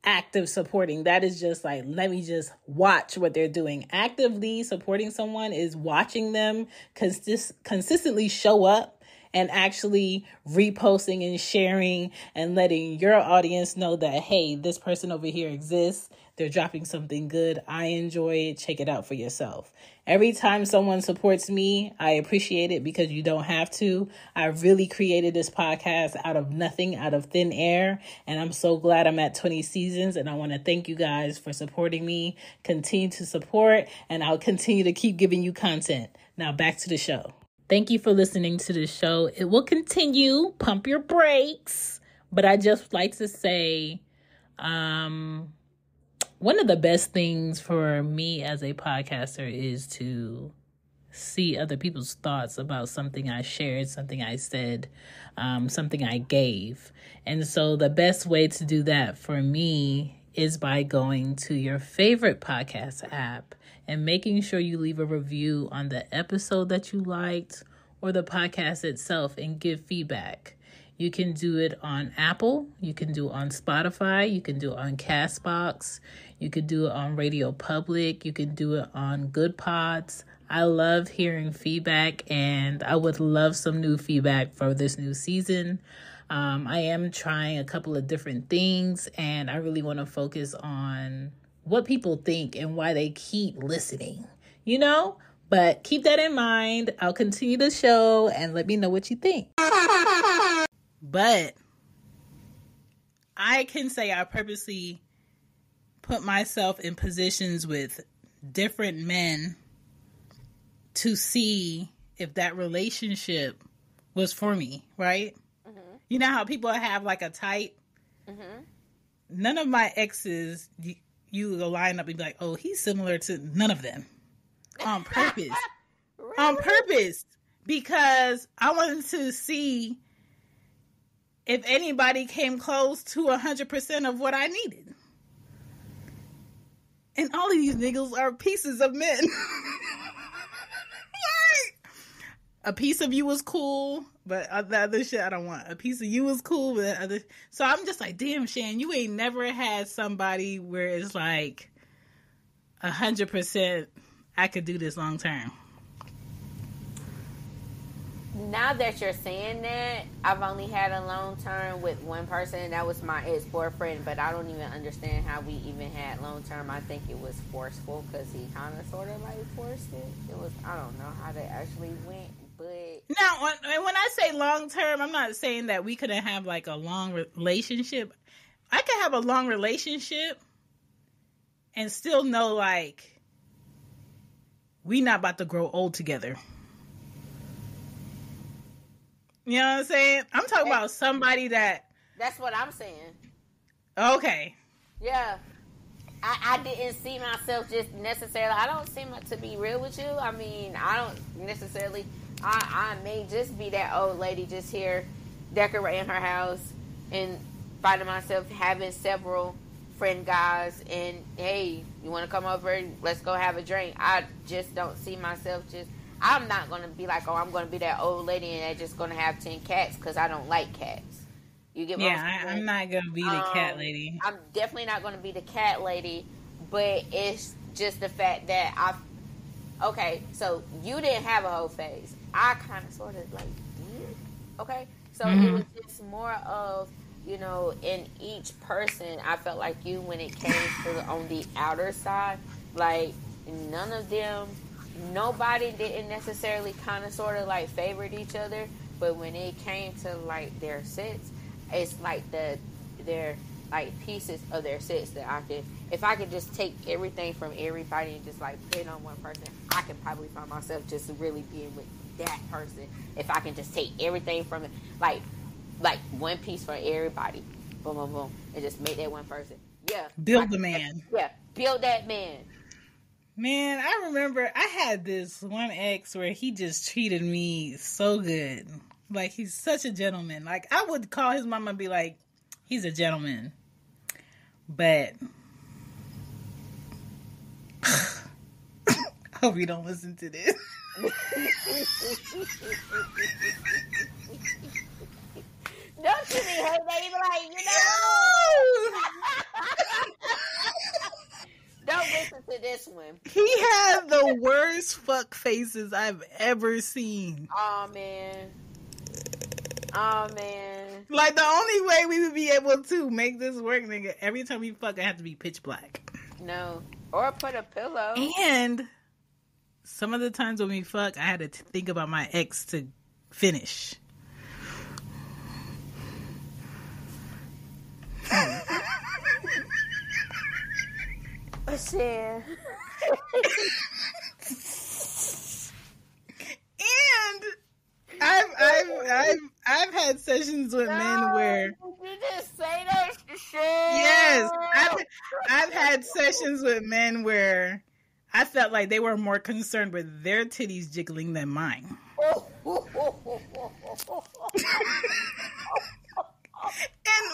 active supporting. That is just like, let me just watch what they're doing. Actively supporting someone is watching them consist- consistently show up and actually reposting and sharing and letting your audience know that, hey, this person over here exists. They're dropping something good. I enjoy it. Check it out for yourself. Every time someone supports me, I appreciate it because you don't have to. I really created this podcast out of nothing, out of thin air. And I'm so glad I'm at 20 seasons. And I want to thank you guys for supporting me. Continue to support, and I'll continue to keep giving you content. Now, back to the show. Thank you for listening to the show. It will continue. Pump your brakes. But I just like to say, um, one of the best things for me as a podcaster is to see other people's thoughts about something I shared, something I said, um, something I gave. And so the best way to do that for me is by going to your favorite podcast app and making sure you leave a review on the episode that you liked or the podcast itself and give feedback. You can do it on Apple, you can do it on Spotify, you can do it on Castbox, you can do it on RadioPublic, you can do it on Goodpods. I love hearing feedback and I would love some new feedback for this new season. Um, I am trying a couple of different things and I really want to focus on what people think and why they keep listening, you know? But keep that in mind. I'll continue the show and let me know what you think. But I can say I purposely put myself in positions with different men to see if that relationship was for me, right? Mm-hmm. You know how people have like a type? Mm-hmm. None of my exes, you, you line up and be like, oh, he's similar to none of them on purpose. really? On purpose. Because I wanted to see if anybody came close to 100% of what I needed. And all of these niggas are pieces of men. a piece of you was cool, but uh, the other shit I don't want. A piece of you was cool, but other. So I'm just like, damn, Chan, you ain't never had somebody where it's like a hundred percent. I could do this long term now that you're saying that, I've only had a long term with one person. That was my ex boyfriend, but I don't even understand how we even had long term. I think it was forceful because he kind of sort of like forced it. It was I don't know how that actually went, but now when, when I say long term, I'm not saying that we couldn't have like a long relationship. I could have a long relationship and still know like we not about to grow old together. You know what I'm saying? I'm talking about somebody that. That's what I'm saying. Okay. Yeah. I, I didn't see myself just necessarily. I don't seem to be real with you. I mean, I don't necessarily. I, I may just be that old lady just here decorating her house and finding myself having several friend guys and hey, you want to come over? Let's go have a drink. I just don't see myself just I'm not gonna be like, oh, I'm gonna be that old lady and I'm just gonna have ten cats because I don't like cats. You get me? yeah, I, am not gonna be the um, cat lady. I'm definitely not gonna be the cat lady, but it's just the fact that I. Okay, so you didn't have a whole phase. I kind of sort of like did. Okay, so mm-hmm. it was just more of you know, in each person, I felt like you when it came to the, on the outer side, like none of them nobody didn't necessarily kind of sort of like favored each other, but when it came to like their sets, it's like the their like pieces of their sets that I could if I could just take everything from everybody and just like put it on one person, I could probably find myself just really being with that person. If I can just take everything from it, like like one piece for everybody, boom, boom, boom, and just make that one person. Yeah, build the man. Yeah, build that man. Man, I remember I had this one ex where he just treated me so good. Like he's such a gentleman. Like I would call his mama and be like, he's a gentleman. But I hope you don't listen to this. don't you be? You be like, you know. Don't listen to this one. He had the worst fuck faces I've ever seen. Oh man. Oh man. Like the only way we would be able to make this work, nigga, every time we fuck, I have to be pitch black. No. Or put a pillow. And some of the times when we fuck, I had to think about my ex to finish. Hmm. Share. and I've I've I've I've had sessions with no, men where you just say that shit. Yes, I've I've had sessions with men where I felt like they were more concerned with their titties jiggling than mine. and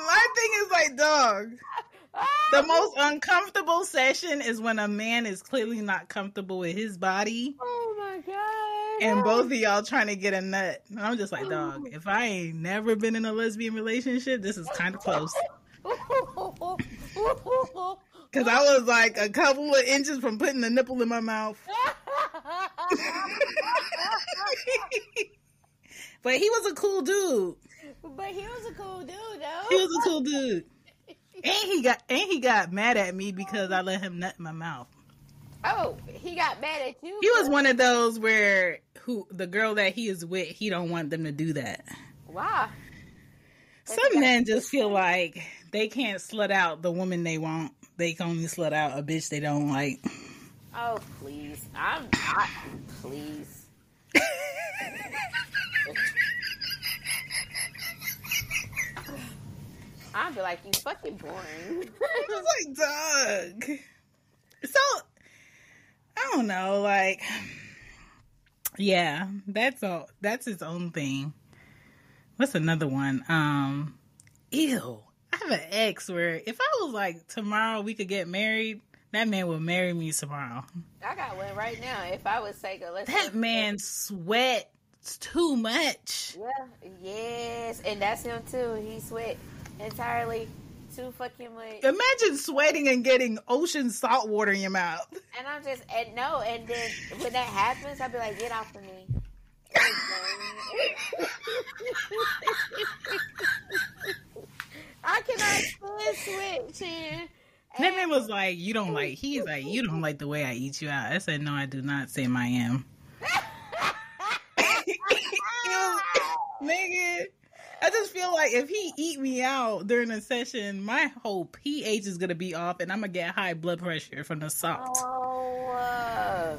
my thing is like, dog, the most uncomfortable session is when a man is clearly not comfortable with his body. Oh my god! And both of y'all trying to get a nut. And I'm just like, dog, oh. if I ain't never been in a lesbian relationship, this is kind of close. Because I was like a couple of inches from putting the nipple in my mouth. but he was a cool dude. but he was a cool dude, though. He was a cool dude. And he got and he got mad at me because I let him nut in my mouth. Oh, he got mad at you. He was one of those where who the girl that he is with, he don't want them to do that. Why? Some men just feel like they can't slut out the woman they want. They can only slut out a bitch they don't like. Oh please, I'm I, please. I'd be like, you fucking boring. I was like, Doug. So I don't know, like yeah, that's all that's his own thing. What's another one? Um ew. I have an ex where if I was like tomorrow we could get married, that man would marry me tomorrow. I got one right now. If I was say go, let's That man sweats too much. Yeah, yes, and that's him too. He sweat entirely too fucking much. Imagine sweating and getting ocean salt water in your mouth. And I'm just and no, and then when that happens, I'll be like, get off of me. I cannot stand sweat, Chan. That man was like, "You don't like." He's like, "You don't like the way I eat you out." I said, "No, I do not." Say, "I am." Nigga, I just feel like if he eat me out during a session, my whole pH is gonna be off, and I'm gonna get high blood pressure from the salt. Oh, uh,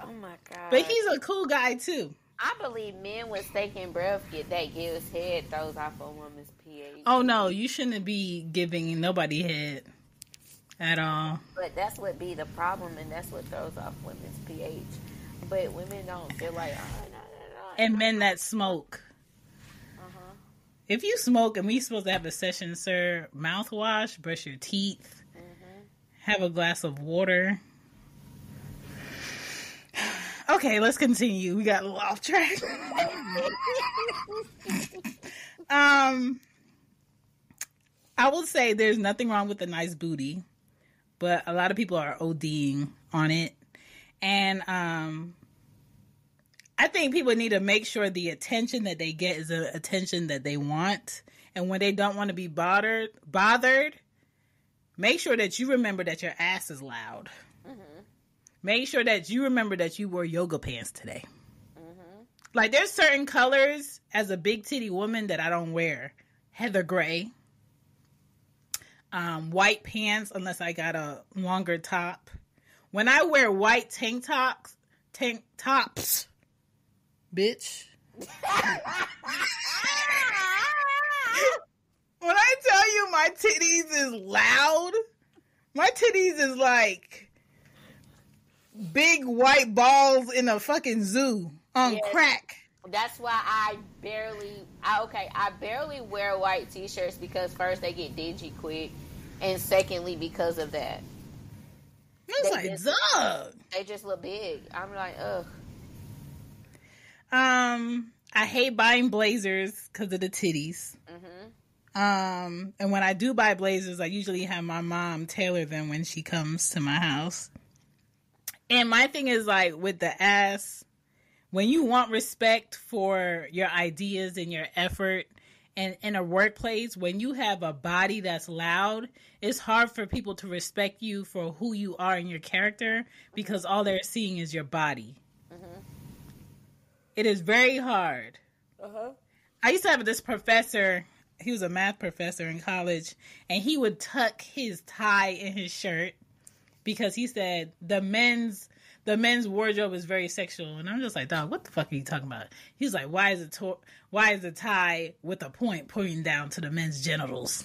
oh my god! But he's a cool guy too. I believe men with taking breath get that gives head throws off a woman's pH. Oh no, you shouldn't be giving nobody head at all. But that's what be the problem, and that's what throws off women's pH. But women don't feel like, oh, no, no, no. And men that smoke. If you smoke and we supposed to have a session, sir, mouthwash, brush your teeth, have a glass of water. Okay, let's continue. We got a little off track. um, I will say there's nothing wrong with a nice booty, but a lot of people are ODing on it, and um, I think people need to make sure the attention that they get is the attention that they want, and when they don't want to be bothered, bothered, make sure that you remember that your ass is loud. Make sure that you remember that you wore yoga pants today. Like there's certain colors as a big titty woman that I don't wear. Heather gray. Um, white pants unless I got a longer top. When I wear white tank tops, tank tops, bitch. when I tell you my titties is loud, my titties is like big white balls in a fucking zoo on Yes. crack. That's why I barely. I, okay, I barely wear white t-shirts because first they get dingy quick, and secondly because of that I was They like, just- Doug. they just look big. I'm like, ugh. Um, I hate buying blazers because of the titties. hmm Um, and when I do buy blazers, I usually have my mom tailor them when she comes to my house. And my thing is like with the ass, when you want respect for your ideas and your effort and in a workplace, when you have a body that's loud, it's hard for people to respect you for who you are and your character because all they're seeing is your body. It is very hard. Uh-huh. I used to have this professor. He was a math professor in college, and he would tuck his tie in his shirt because he said the men's the men's wardrobe is very sexual. And I'm just like, dog, what the fuck are you talking about? He's like, why is it to- why is the tie with a point pointing down to the men's genitals?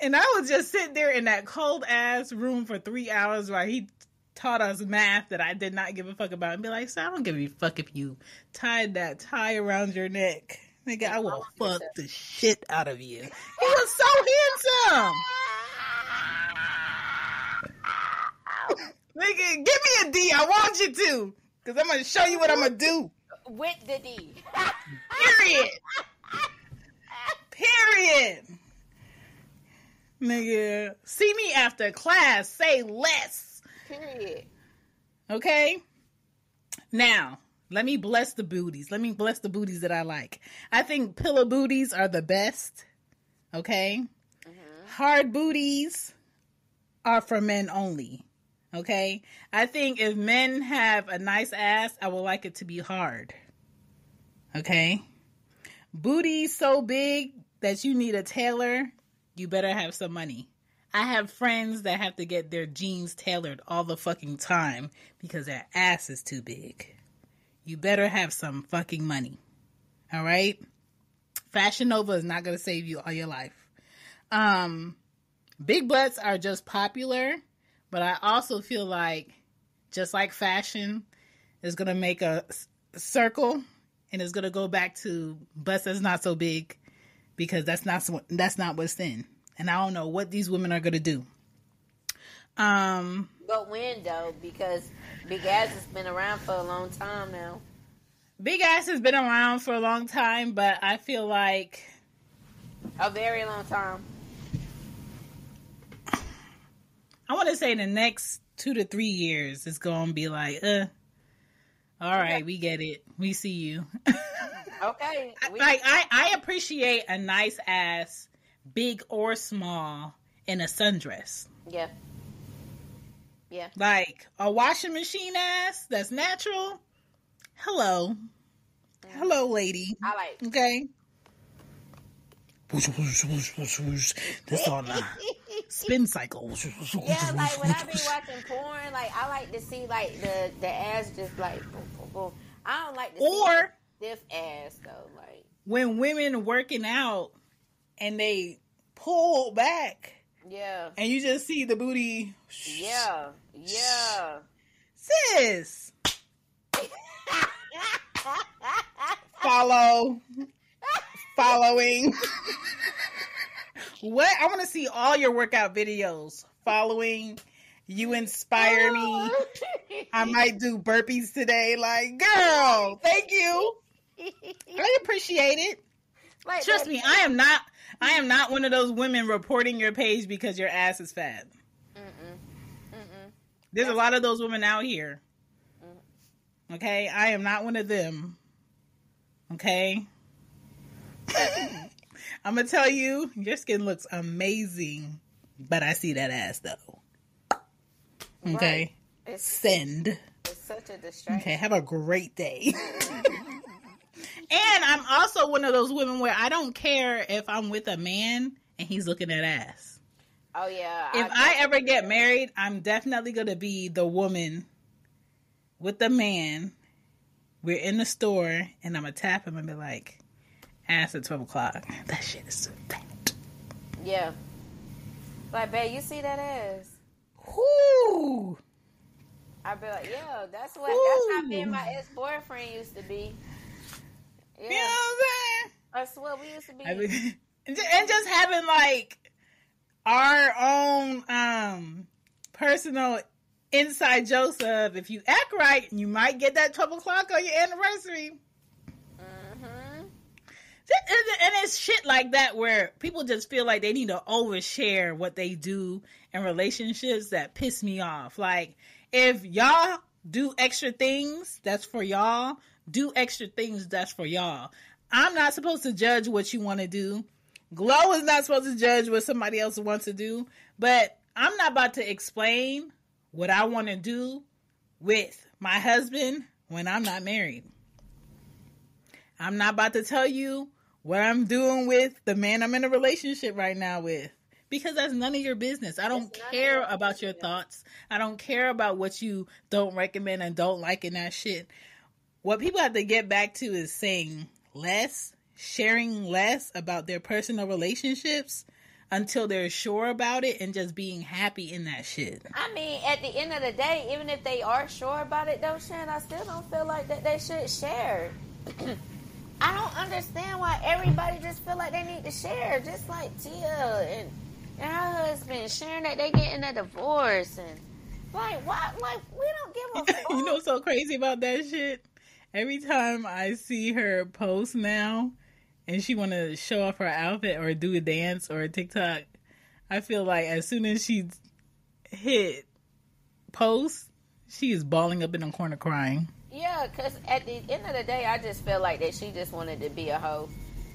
And I would just sit there in that cold ass room for three hours while he taught us math that I did not give a fuck about and be like, so I don't give a fuck if you tied that tie around your neck. Nigga, I will fuck the shit out of you. He was so handsome. Nigga, give me a D. I want you to. Because I'm going to show you what I'm going to do. With the D. Period. Period. Nigga, see me after class. Say less. Period. Okay? Now, let me bless the booties. Let me bless the booties that I like. I think pillow booties are the best. Okay? Mm-hmm. Hard booties are for men only. Okay? I think if men have a nice ass, I would like it to be hard. Okay? Booty so big that you need a tailor, you better have some money. I have friends that have to get their jeans tailored all the fucking time because their ass is too big. You better have some fucking money. All right? Fashion Nova is not going to save you all your life. Um big butts are just popular, but I also feel like just like fashion is going to make a circle and it's going to go back to butts that's not so big because that's not so, that's not what's in. And I don't know what these women are going to do. Um But when though? Because big ass has been around for a long time now. Big ass has been around for a long time, but I feel like A very long time. I want to say the next two to three years it's going to be like, uh, all right, we get it, we see you. Okay. We, like I, I appreciate a nice ass, big or small, in a sundress. yeah. Yeah. Like a washing machine ass that's natural. Hello, hello, lady. I like Okay. This on a spin cycle. Yeah, like when I be watching porn, like I like to see like the the ass just like boom, boom, boom. I don't like to see Or stiff ass though. Like when women working out and they pull back yeah, and you just see the booty. yeah, yeah. Sis, follow, following. what? I want to see all your workout videos. Following, you inspire me. I might do burpees today. Like, girl, thank you. I appreciate it. Like Trust me, I am not. I mm-hmm. am not one of those women reporting your page because your ass is fat. Mm-mm. Mm-mm. There's a lot of those women out here. Mm. Okay, I am not one of them. Okay. I'm gonna tell you, your skin looks amazing, but I see that ass though. Okay, Right. It's, send. it's such a distraction. Okay, have a great day. and I'm also one of those women where I don't care if I'm with a man and he's looking at ass. Oh yeah. If I ever get married, I'm definitely gonna be the woman with the man. We're in the store and I'm gonna tap him and be like, ass at 12 o'clock. That shit is so fat. yeah. Like, babe, you see that ass? Whoo! I'd be like, yeah, that's what. That's how me and my ex boyfriend used to be. Yeah, You know what I'm saying? that's what we used to be. I mean, and just having like our own um personal inside jokes of if you act right, you might get that 12 o'clock on your anniversary. hmm And and it's shit like that where people just feel like they need to overshare what they do in relationships that piss me off. Like, if y'all do extra things, that's for y'all. Do extra things, that's for y'all. I'm not supposed to judge what you want to do. Glo is not supposed to judge what somebody else wants to do. But I'm not about to explain what I want to do with my husband when I'm not married. I'm not about to tell you what I'm doing with the man I'm in a relationship right now with because that's none of your business. I don't care about your thoughts. I don't care about what you don't recommend and don't like in that shit. What people have to get back to is saying less, sharing less about their personal relationships until they're sure about it and just being happy in that shit. I mean, at the end of the day, even if they are sure about it, though, Chan, I still don't feel like that they should share. I don't understand why everybody just feel like they need to share, just like Tia and and her husband sharing that they getting a divorce and like what? Like we don't give a fuck. you know what's so crazy about that shit? Every time I see her post now, and she want to show off her outfit or do a dance or a TikTok, I feel like as soon as she hit post, she is balling up in a corner crying. Yeah, because at the end of the day, I just feel like that she just wanted to be a hoe.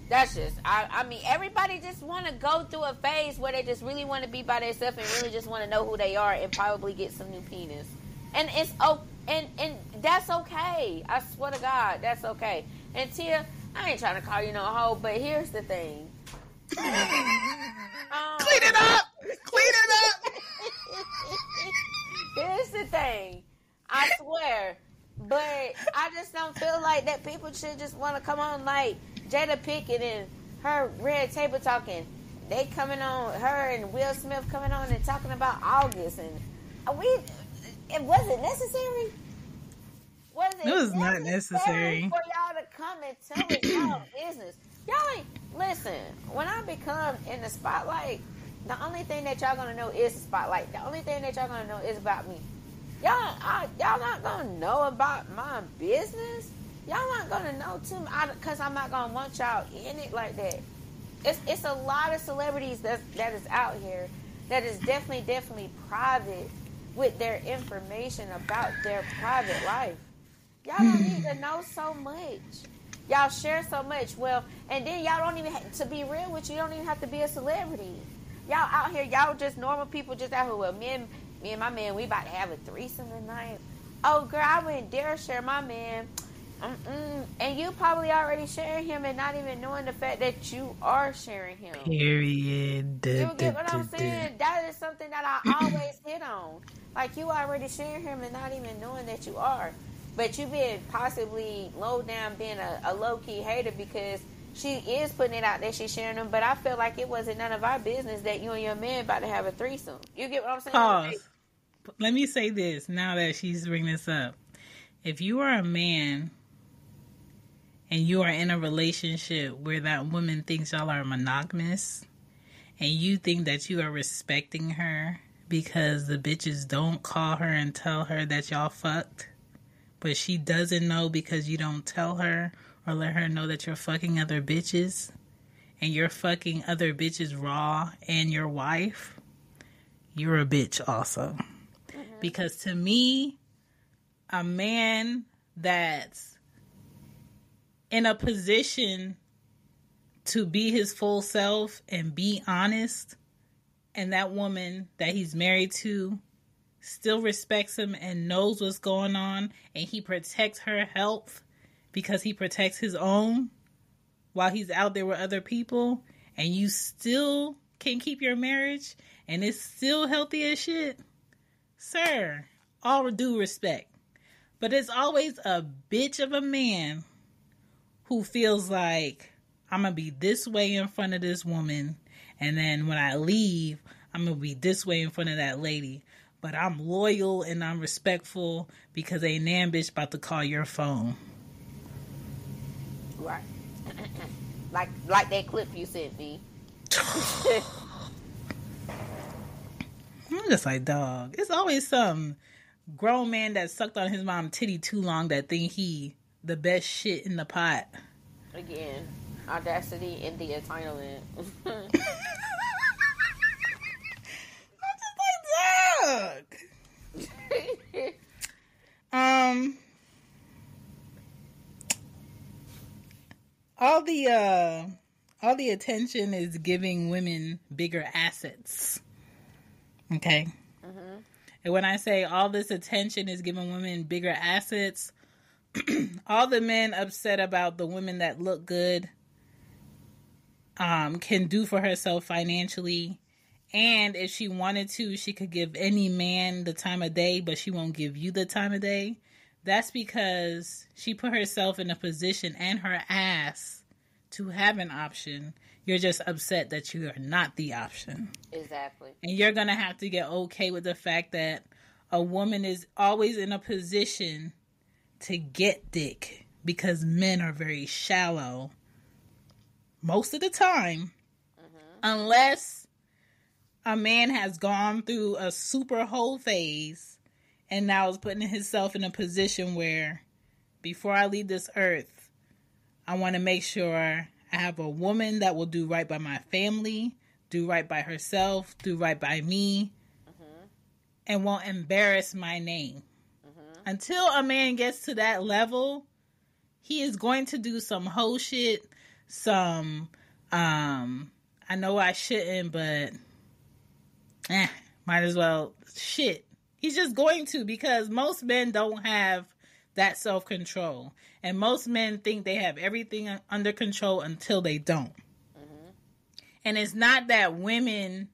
That's just, I, I mean, everybody just want to go through a phase where they just really want to be by themselves and really just want to know who they are and probably get some new penis. And it's oh, and and that's okay. I swear to God, that's okay. And Tia, I ain't trying to call you no hoe, but here's the thing. um, Clean it up. Clean it up. here's the thing. I swear. But I just don't feel like that people should just want to come on like Jada Pinkett and her red table talking. They coming on her and Will Smith coming on and talking about August and we. It wasn't necessary. Was it, it was not necessary for y'all to come and tell us y'all business. Y'all ain't listen. When I become in the spotlight, the only thing that y'all gonna know is the spotlight. The only thing that y'all gonna know is about me. Y'all, I, y'all not gonna know about my business. Y'all not gonna know too, much because I'm not gonna want y'all in it like that. It's it's a lot of celebrities that that is out here that is definitely definitely private with their information about their private life. Y'all don't hmm. need to know so much. Y'all share so much. Well, and then y'all don't even have, to be real with you. You don't even have to be a celebrity. Y'all out here, y'all just normal people, just out here. Well, me and me and my man, we about to have a threesome tonight. Oh, girl, I wouldn't dare share my man. Mm-mm. And you probably already sharing him and not even knowing the fact that you are sharing him. Period. You get what I'm saying? That is something that I always hit on. Like you already sharing him and not even knowing that you are. But you been possibly low down being a, a low key hater because she is putting it out there, she's sharing them. But I feel like it wasn't none of our business that you and your man about to have a threesome. You get what I'm saying? Pause. Let me say this now that she's bringing this up. If you are a man and you are in a relationship where that woman thinks y'all are monogamous and you think that you are respecting her because the bitches don't call her and tell her that y'all fucked, but she doesn't know because you don't tell her or let her know that you're fucking other bitches and you're fucking other bitches raw and your wife, you're a bitch also. Mm-hmm. Because to me, a man that's in a position to be his full self and be honest. And that woman that he's married to still respects him and knows what's going on. And he protects her health because he protects his own while he's out there with other people. And you still can keep your marriage and it's still healthy as shit. Sir all due respect. But it's always a bitch of a man who feels like I'm gonna be this way in front of this woman, and then when I leave, I'm gonna be this way in front of that lady. But I'm loyal and I'm respectful because a nan bitch about to call your phone. Right. like like that clip you sent me. I'm just like, dog. It's always some grown man that sucked on his mom titty too long that think he the best shit in the pot. Again, audacity and the entitlement. I'm just like, um, all the uh, all the attention is giving women bigger assets. Okay. Mm-hmm. And when I say all this attention is giving women bigger assets, all the men upset about the women that look good um, can do for herself financially. And if she wanted to, she could give any man the time of day, but she won't give you the time of day. That's because she put herself in a position and her ass to have an option. You're just upset that you are not the option. Exactly. And you're going to have to get okay with the fact that a woman is always in a position to get dick because men are very shallow most of the time, mm-hmm. unless a man has gone through a super whole phase and now is putting himself in a position where before I leave this earth, I want to make sure I have a woman that will do right by my family, do right by herself, do right by me, mm-hmm. and won't embarrass my name. Until a man gets to that level, he is going to do some whole shit, some um I know I shouldn't, but eh, might as well shit. He's just going to because most men don't have that self control. And most men think they have everything under control until they don't. And it's not that women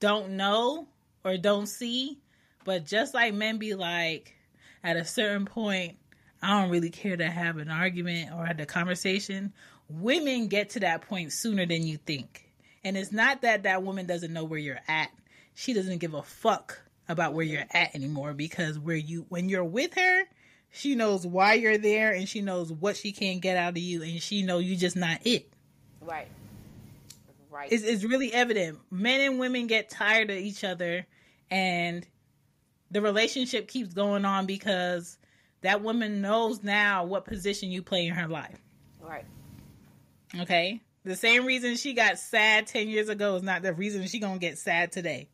don't know or don't see, but just like men be like, at a certain point, I don't really care to have an argument or have a conversation. Women get to that point sooner than you think. And it's not that that woman doesn't know where you're at. She doesn't give a fuck about where you're at anymore because where you when you're with her, she knows why you're there and she knows what she can get out of you and she know you just not it. Right. Right. It's, it's really evident. Men and women get tired of each other and the relationship keeps going on because that woman knows now what position you play in her life. right. Okay? The same reason she got sad 10 years ago is not the reason she going to get sad today.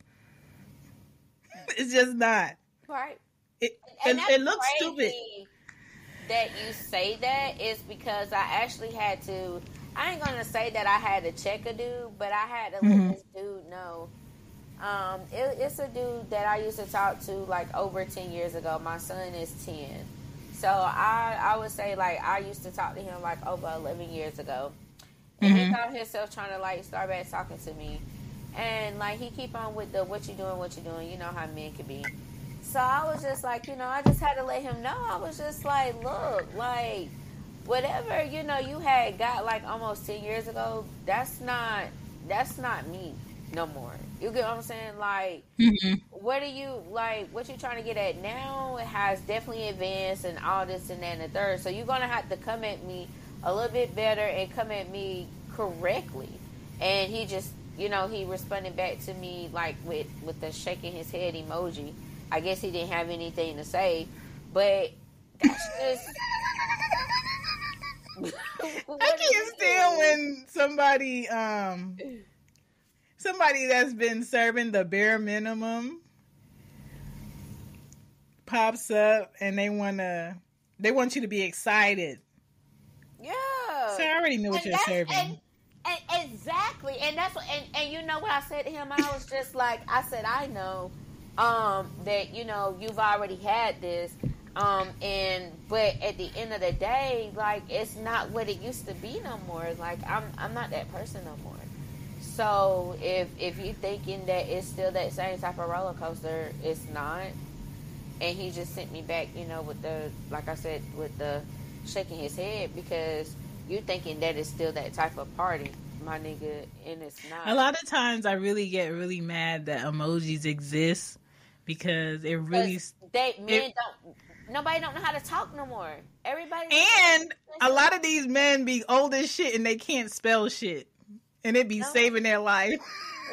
it's just not. Right. It, And it, it looks stupid. That you say that is because I actually had to. I ain't gonna say that I had to check a dude, but I had to Mhm. let this dude know. Um, it, it's a dude that I used to talk to like over ten years ago. My son is ten, so I I would say like I used to talk to him like over eleven years ago, and he Mhm. caught himself trying to like start back talking to me, and like he keep on with the what you doing, what you doing. You know how men can be. So I was just like, you know, I just had to let him know. I was just like, look, like, whatever, you know, you had got like almost 10 years ago, that's not, that's not me no more. You get what I'm saying? Like, Mhm. what are you, like, what you trying to get at now It has definitely advanced and all this and that and the third. So you're going to have to come at me a little bit better and come at me correctly. And he just, you know, he responded back to me like with, with the shaking his head emoji. I guess he didn't have anything to say, but that's just. I can't stand when somebody um somebody that's been serving the bare minimum pops up and they wanna they want you to be excited. Yeah. So I already know what And you're serving. And, and exactly, and that's what, and, and you know what I said to him. I was just like, I said, I know, um, that you know you've already had this, um, and but at the end of the day, like it's not what it used to be no more. Like I'm, I'm not that person no more. So if if you thinking that it's still that same type of roller coaster, it's not. And he just sent me back, you know, with the like I said, with the shaking his head because you thinking that it's still that type of party, my nigga, and it's not. A lot of times I really get really mad that emojis exist because it really they men it- don't. Nobody don't know how to talk no more. Everybody and a lot of these men be old as shit and they can't spell shit. And it be No. saving their life.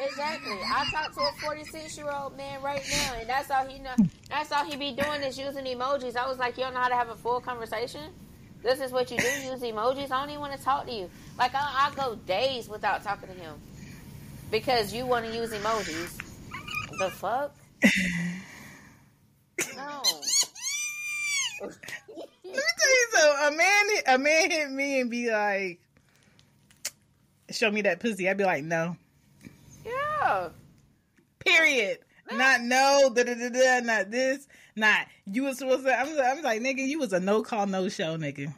Exactly. I talk to a 46 year old man right now, and that's all he know. That's all he be doing is using emojis. I was like, you don't know how to have a full conversation. This is what you do. Use emojis. I don't even want to talk to you. Like I, I go days without talking to him because you want to use emojis. The fuck? No. Let me tell you something. A man, a man hit me and be like, "Show me that pussy." I'd be like, "No." Yeah. Period. Not no. Da da da da. Not this. Not you was supposed to. I'm, I'm like, nigga, you was a no call, no show, nigga.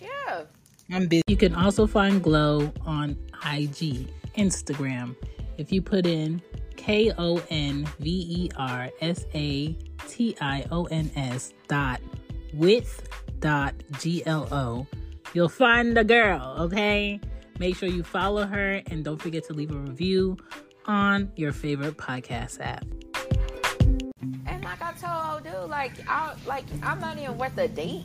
Yeah. I'm busy. You can also find Glo on IG, Instagram. If you put in K O N V E R S A T I O N S dot with dot G L O, you'll find the girl, okay? Make sure you follow her and don't forget to leave a review on your favorite podcast app. And like I told old dude, like I like I'm not even worth a date.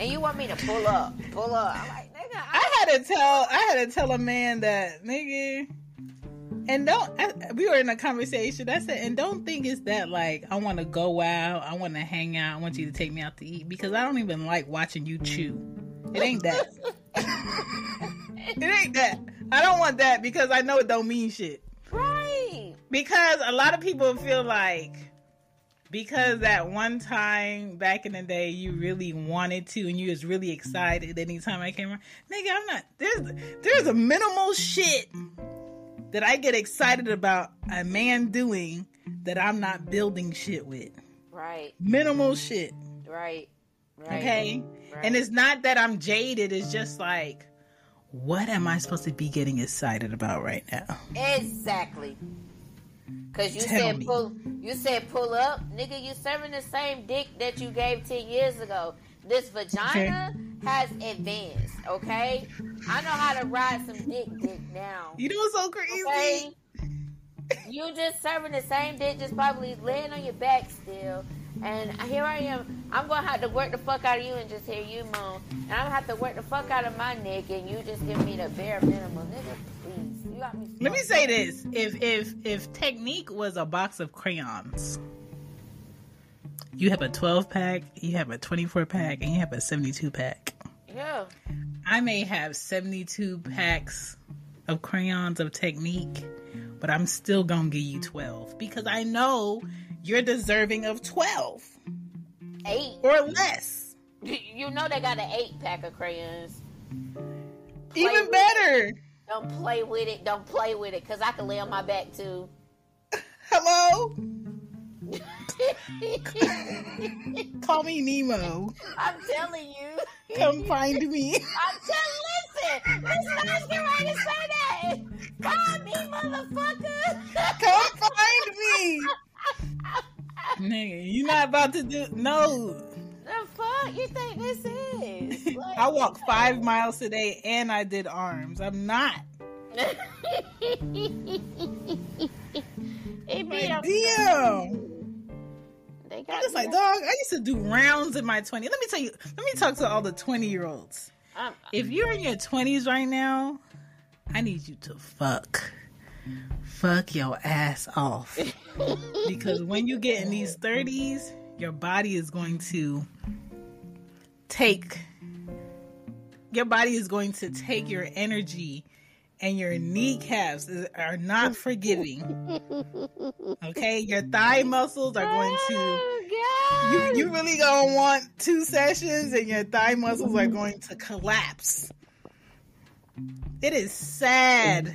and you want me to pull up, pull up. I'm like, nigga, I, I had to tell I had to tell a man that nigga and don't I, we were in a conversation. I said, and don't think it's that like I want to go out, I want to hang out, I want you to take me out to eat because I don't even like watching you chew. It ain't that. it ain't that. I don't want that because I know it don't mean shit. right. Because a lot of people feel like because that one time back in the day you really wanted to and you was really excited anytime I came around. Nigga, I'm not there's there's a minimal shit that I get excited about a man doing that I'm not building shit with. Right. Minimal shit. Right. Right. Okay? Right. And it's not that I'm jaded, it's just like what am I supposed to be getting excited about right now? Exactly. Cause you Tell said me. pull, you said pull up, nigga. You serving the same dick that you gave ten years ago. This vagina has advanced. Okay, I know how to ride some dick, dick now. You know what's so crazy? Okay, you just serving the same dick, just probably laying on your back still. And here I am. I'm gonna have to work the fuck out of you and just hear you moan. And I'm gonna have to work the fuck out of my neck, and you just give me the bare minimum, nigga. Please, you got me. Let me say this: if if if Technique was a box of crayons, you have a 12 pack, you have a 24 pack, and you have a 72 pack. Yeah. I may have 72 packs of crayons of Technique, but I'm still gonna give you 12 because I know you're deserving of 12 Eight. or less. You know they got an eight pack of crayons. Even with better. Don't play with it. Don't play with it, cause I can lay on my back too. Hello? Call me Nemo. I'm telling you. Come find me. I'm telling. Listen, listen. I was getting ready to say that. Call me, motherfucker. Come find me. Nigga, you not about to do no. the fuck you think this is? Like, I walk five miles today and I did arms. I'm not. it be Like, damn. They I'm just like, dog, I used to do rounds in my 20s. Let me tell you, let me talk to all the 20 year olds. I'm, If you're in your 20s right now, I need you to fuck. Fuck your ass off. because when you get in these 30s, your body is going to take your body is going to take your energy and your kneecaps is- are not forgiving. Okay? Your thigh muscles are going to Oh, you, you really gonna want two sessions and your thigh muscles are going to collapse. It is sad.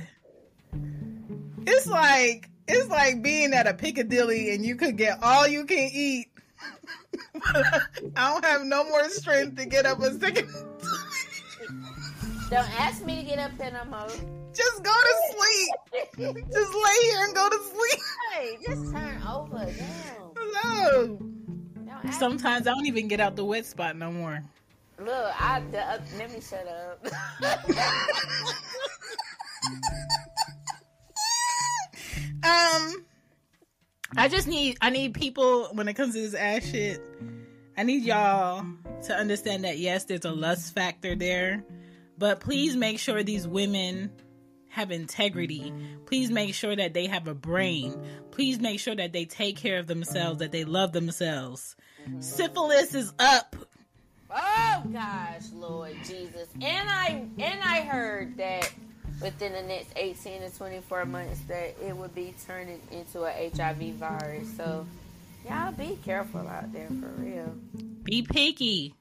It's like it's like being at a Piccadilly and you could get all you can eat. I don't have no more strength to get up a second. Don't ask me to get up there no more. Just go to sleep. Just lay here and go to sleep. Hey, just turn over. No. Ask Sometimes I don't even get out the wet spot no more. Look, I the, uh, let me shut up. Um, I just need I need people when it comes to this ass shit. I need y'all to understand that yes, there's a lust factor there, but please make sure these women have integrity. Please make sure that they have a brain. Please make sure that they take care of themselves, that they love themselves. Syphilis is up. oh gosh, Lord Jesus. And I and I heard that within the next 18 to 24 months that it would be turning into a HIV virus. So y'all be careful out there for real. Be picky.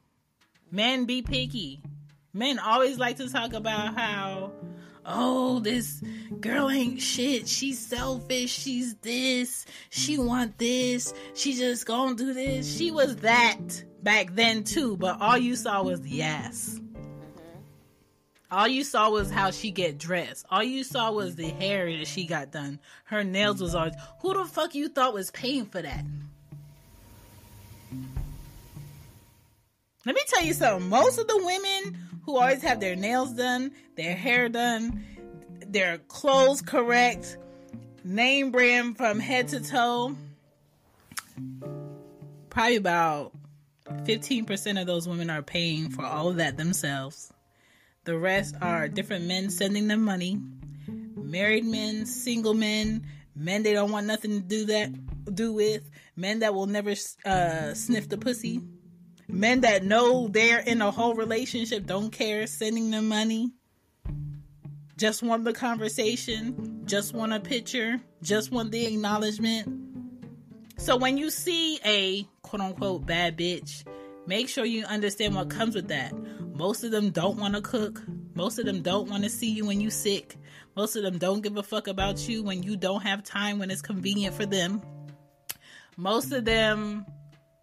Men be picky. Men always like to talk about how, oh, this girl ain't shit. She's selfish. She's this. She want this. She just gonna do this. She was that back then too, but all you saw was ass. All you saw was how she get dressed. All you saw was the hair that she got done. Her nails was always. Who the fuck you thought was paying for that? Let me tell you something. Most of the women who always have their nails done, their hair done, their clothes correct, name brand from head to toe, probably about 15% of those women are paying for all of that themselves. The rest are different men sending them money, married men, single men, men they don't want nothing to do that do with, men that will never uh, sniff the pussy, men that know they're in a whole relationship, don't care, sending them money, just want the conversation, just want a picture, just want the acknowledgement. So when you see a quote unquote bad bitch, make sure you understand what comes with that. Most of them don't want to cook. Most of them don't want to see you when you sick. Most of them don't give a fuck about you when you don't have time when it's convenient for them. Most of them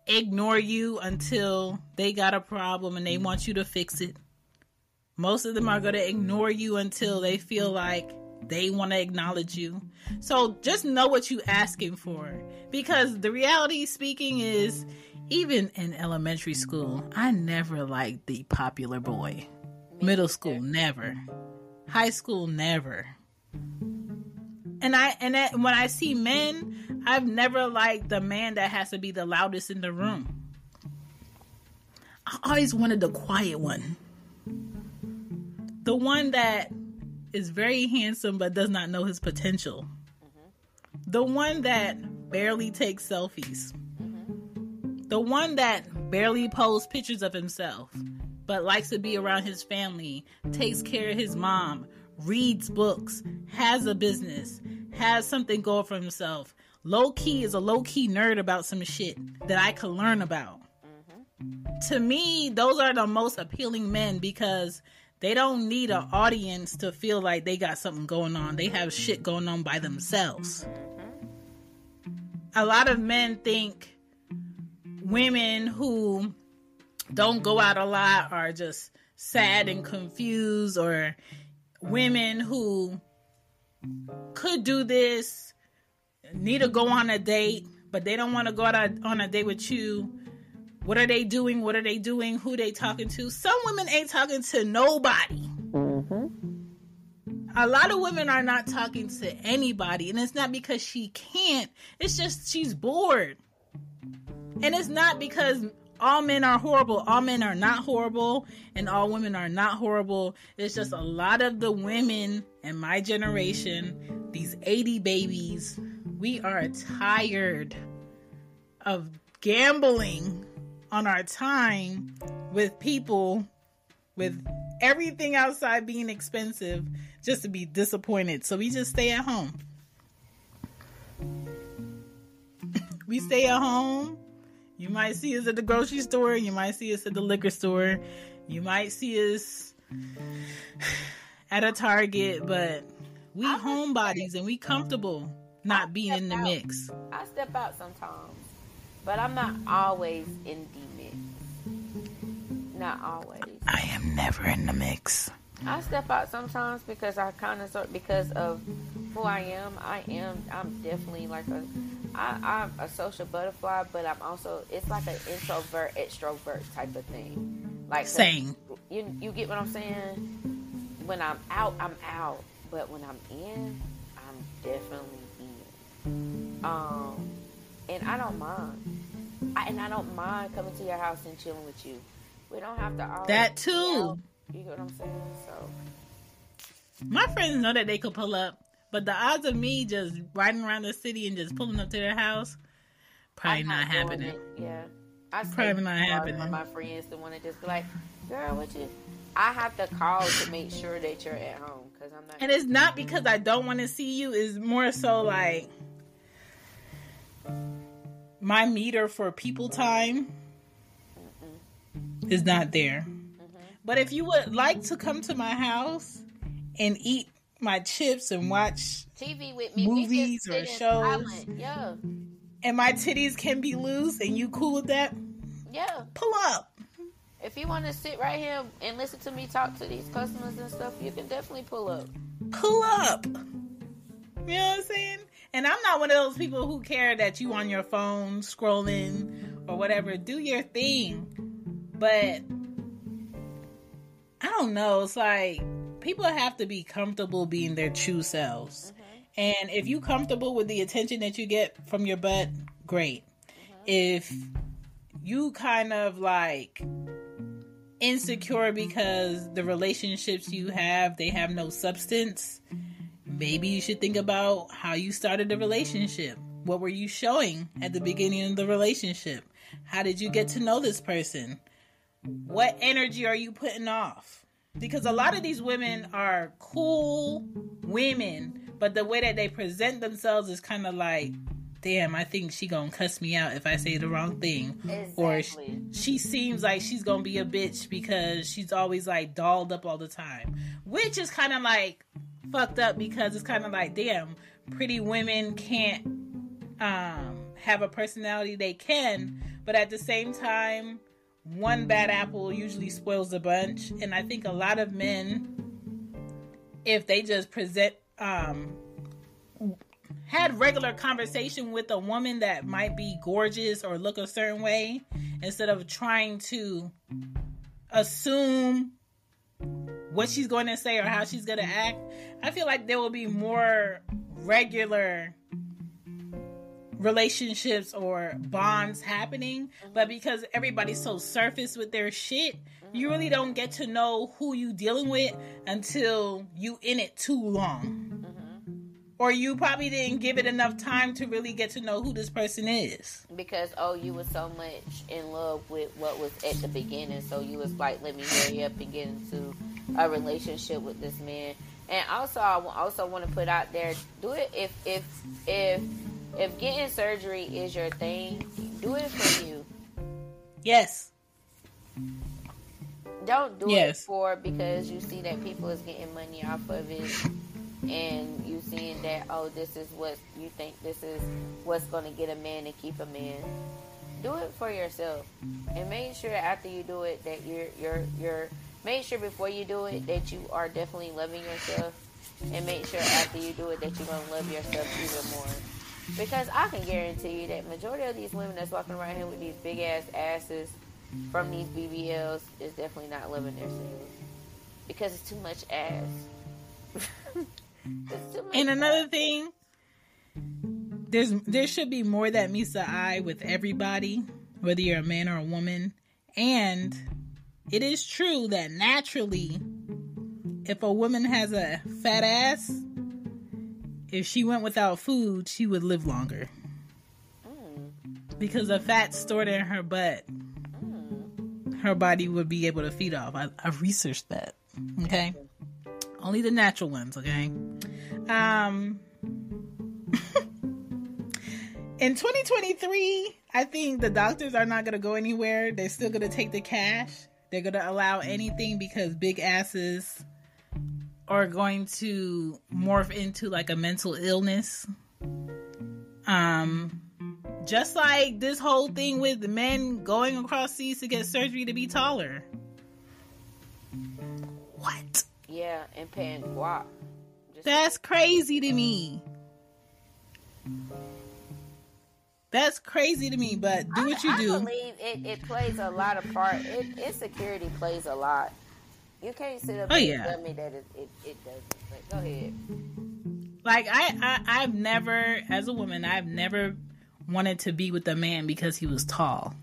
ignore you until they got a problem and they want you to fix it. Most of them are going to ignore you until they feel like they want to acknowledge you. So just know what you're asking for. Because the reality speaking is, even in elementary school, I never liked the popular boy. Middle school, never. High school, never. And I and that, when I see men, I've never liked the man that has to be the loudest in the room. I always wanted the quiet one. The one that is very handsome but does not know his potential. Mm-hmm. The one that barely takes selfies. The one that barely posts pictures of himself but likes to be around his family, takes care of his mom, reads books, has a business, has something going for himself. Low key is a low key nerd about some shit that I could learn about. To me, those are the most appealing men because they don't need an audience to feel like they got something going on. They have shit going on by themselves. A lot of men think women who don't go out a lot are just sad and confused, or women who could do this, need to go on a date, but they don't want to go out on a date with you what are they doing? What are they doing? Who they talking to? Some women ain't talking to nobody. Mm-hmm. A lot of women are not talking to anybody, and it's not because she can't. It's just she's bored, and it's not because all men are horrible. All men are not horrible, and all women are not horrible. It's just a lot of the women in my generation, these 80 babies, we are tired of gambling on our time with people with everything outside being expensive just to be disappointed. So we just stay at home. we stay at home. You might see us at the grocery store. You might see us at the liquor store. You might see us at a Target, but we homebodies and we comfortable not being in the out. mix. I step out sometimes. But I'm not always in the mix. Not always. I am never in the mix. I step out sometimes because I kind of sort because of who I am. I am. I'm definitely like a. I, I'm a social butterfly, but I'm also. It's like an introvert extrovert type of thing. Like same. You you get what I'm saying? When I'm out, I'm out. But when I'm in, I'm definitely in. Um, and I don't mind. I, and I don't mind coming to your house and chilling with you. We don't have to always. That too. You, get what I'm saying? So. My friends know that they could pull up, but the odds of me just riding around the city and just pulling up to their house, probably not, not happening. Yeah. I probably not happening. My friends the one to just be like, "Girl, what you?" I have to call to make sure that you're at home because I'm not. And it's not because I don't want to see you. It's more so like my meter for people time is not there. But if you would like to come to my house and eat my chips and watch TV with me, movies or shows, yeah, and my titties can be loose, and you cool with that, yeah, pull up. If you want to sit right here and listen to me talk to these customers and stuff, you can definitely pull up. Pull up. You know what I'm saying? And I'm not one of those people who care that you on your phone scrolling or whatever. Do your thing. But I don't know. It's like people have to be comfortable being their true selves. Mm-hmm. And if you comfortable with the attention that you get from your butt, great. Mm-hmm. If you kind of like insecure because the relationships you have they have no substance maybe you should think about how you started the relationship what were you showing at the beginning of the relationship how did you get to know this person what energy are you putting off because a lot of these women are cool women but the way that they present themselves is kind of like damn, I think she gonna cuss me out if I say the wrong thing. Exactly. Or she, she seems like she's gonna be a bitch because she's always like dolled up all the time. Which is kind of like fucked up because it's kind of like, damn, pretty women can't um, have a personality they can, but at the same time, one bad apple usually spoils the bunch. And I think a lot of men, if they just present um, had regular conversation with a woman that might be gorgeous or look a certain way instead of trying to assume what she's going to say or how she's going to act i feel like there will be more regular relationships or bonds happening but because everybody's so surface with their shit you really don't get to know who you dealing with until you in it too long mm-hmm. or you probably didn't give it enough time to really get to know who this person is. Because oh, you were so much in love with what was at the beginning, so you was like, let me hurry up and get into a relationship with this man. And also, I also want to put out there, do it if if if if getting surgery is your thing, do it for you. Yes. Don't do Yes. it for because you see that people is getting money off of it and you seeing that oh this is what you think this is what's going to get a man and keep a man do it for yourself and make sure after you do it that you're you're you're make sure before you do it that you are definitely loving yourself and make sure after you do it that you're going to love yourself even more because I can guarantee you that majority of these women that's walking around here with these big ass asses from these BBLs is definitely not loving themselves because it's too much ass. Too much And ass. another thing, there's there should be more that meets the eye with everybody, whether you're a man or a woman. And it is true that naturally, if a woman has a fat ass, if she went without food, she would live longer. Because the fat stored in her butt, her body would be able to feed off. I, I've researched that. Okay. Only the natural ones, okay? Um in 2023, I think the doctors are not going to go anywhere. They're still going to take the cash. They're going to allow anything because big asses are going to morph into like a mental illness. Um just like this whole thing with the men going across seas to get surgery to be taller. What? Yeah, and paying guap. Just That's crazy to me. That's crazy to me, but do what you I, do. I believe it, it plays a lot of part. It, insecurity plays a lot. You can't sit up Oh, and yeah. tell me that it, it, it doesn't. But go ahead. Like I, I, I've never, as a woman, I've never wanted to be with a man because he was tall.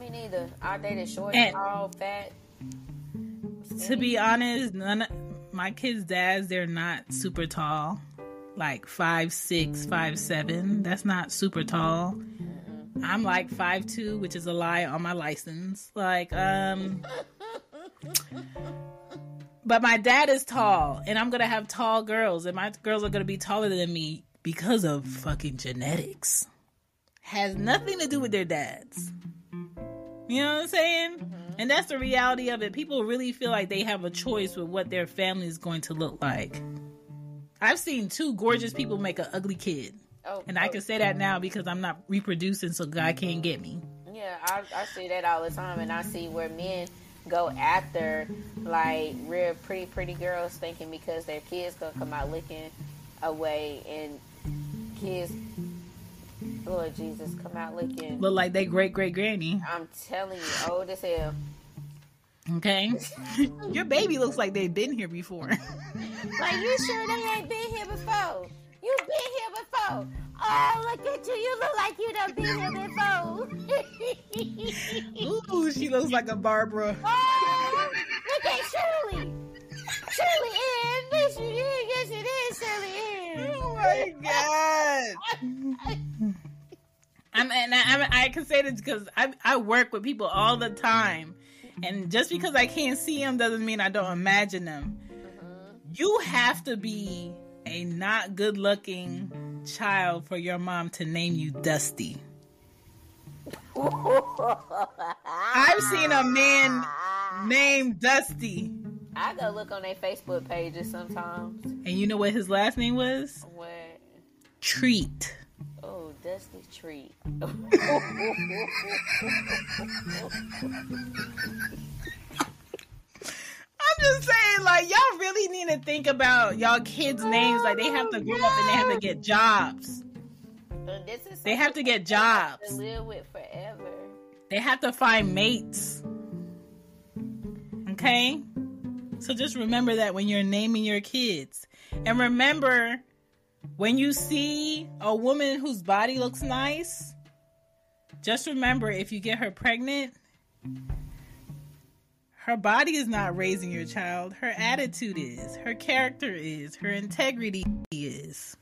Me neither. I dated short, And- tall, fat. To be honest, none of my kids' dads, they're not super tall. Like five six, five seven. That's not super tall. I'm like five two, which is a lie on my license. Like, um But my dad is tall, and I'm gonna have tall girls, and my girls are gonna be taller than me because of fucking genetics. Has nothing to do with their dads. You know what I'm saying? Mm-hmm. And that's the reality of it. People really feel like they have a choice with what their family is going to look like. I've seen two gorgeous people make an ugly kid. Oh, And I oh, can say that now because I'm not reproducing, so God can't get me. Yeah, I, I see that all the time, and I see where men go after like real pretty pretty girls, thinking because their kids gonna come out looking away, and kids, Lord Jesus, come out looking. Look like they great great granny. I'm telling you, old as hell. Okay? Your baby looks like they've been here before. Like you sure they ain't been here before? You been here before? Oh, look at you. You look like you done been here before. Ooh, she looks like a Barbara. oh, look at Shirley. Shirley Ann. Miss you. Yes, it is Shirley Ann. Oh my god. I'm, and I, I can say this because I, I work with people all the time, and just because I can't see them doesn't mean I don't imagine them. Uh-huh. You have to be a not good looking child for your mom to name you Dusty. I've seen a man named Dusty, I go look on their Facebook pages sometimes. and you know what his last name was? What? Treat. Oh, Dusty Treat. I'm just saying, like, y'all really need to think about y'all kids' names. Like, they have to grow up and they have to get jobs. This is They have to get something they have jobs. to live with forever. They have to find mates. Okay? So just remember that when you're naming your kids. And remember, when you see a woman whose body looks nice, just remember if you get her pregnant, her body is not raising your mm-hmm. child. Her mm-hmm. attitude is, her character is, her mm-hmm. integrity is.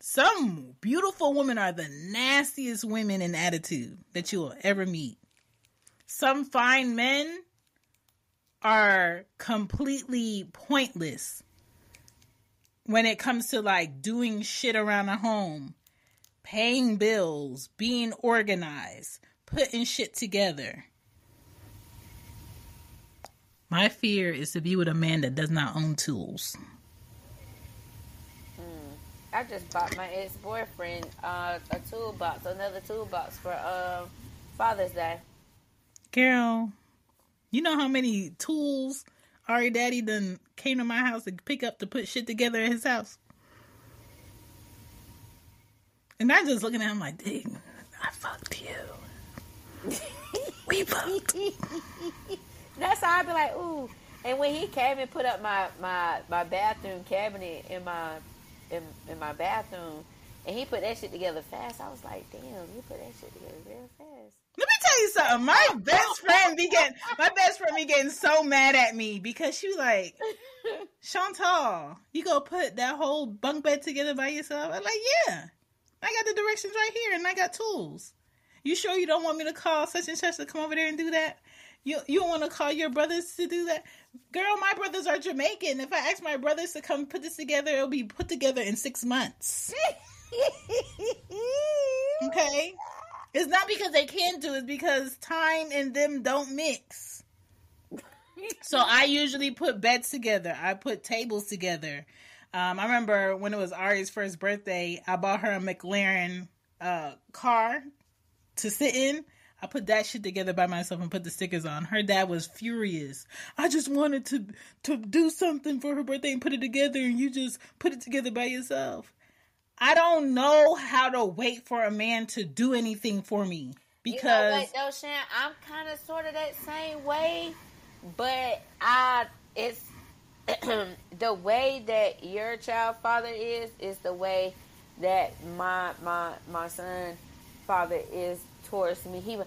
Some beautiful women are the nastiest women in attitude that you will ever meet. Some fine men are completely pointless when it comes to like doing shit around the home, paying bills, being organized, putting shit together. My fear is to be with a man that does not own tools. I just bought my ex boyfriend uh, a toolbox, another toolbox for um, Father's Day. Girl, you know how many tools Ari Daddy done came to my house to pick up to put shit together at his house? And I'm just looking at him like, dang, I fucked you. we fucked. That's how I'd be like, ooh. And when he came and put up my my my bathroom cabinet in my in, in my bathroom, and he put that shit together fast, I was like, damn, you put that shit together real fast. Let me tell you something. My best friend be getting my best friend be getting so mad at me because she was like, Chantal, you go put that whole bunk bed together by yourself? I'm like, yeah. I got the directions right here and I got tools. You sure you don't want me to call such and such to come over there and do that? You you don't want to call your brothers to do that? Girl, my brothers are Jamaican. If I ask my brothers to come put this together, it'll be put together in six months. Okay? It's not because they can't do it, it's because time and them don't mix. So I usually put beds together. I put tables together. Um, I remember when it was Ari's first birthday, I bought her a McLaren uh, car to sit in. I put that shit together by myself and put the stickers on. Her dad was furious. I just wanted to to do something for her birthday and put it together, and you just put it together by yourself. I don't know how to wait for a man to do anything for me because you know what, though, Chan, I'm kind of sort of that same way, but I it's the way that your child father is is the way that my my my son father is towards me. He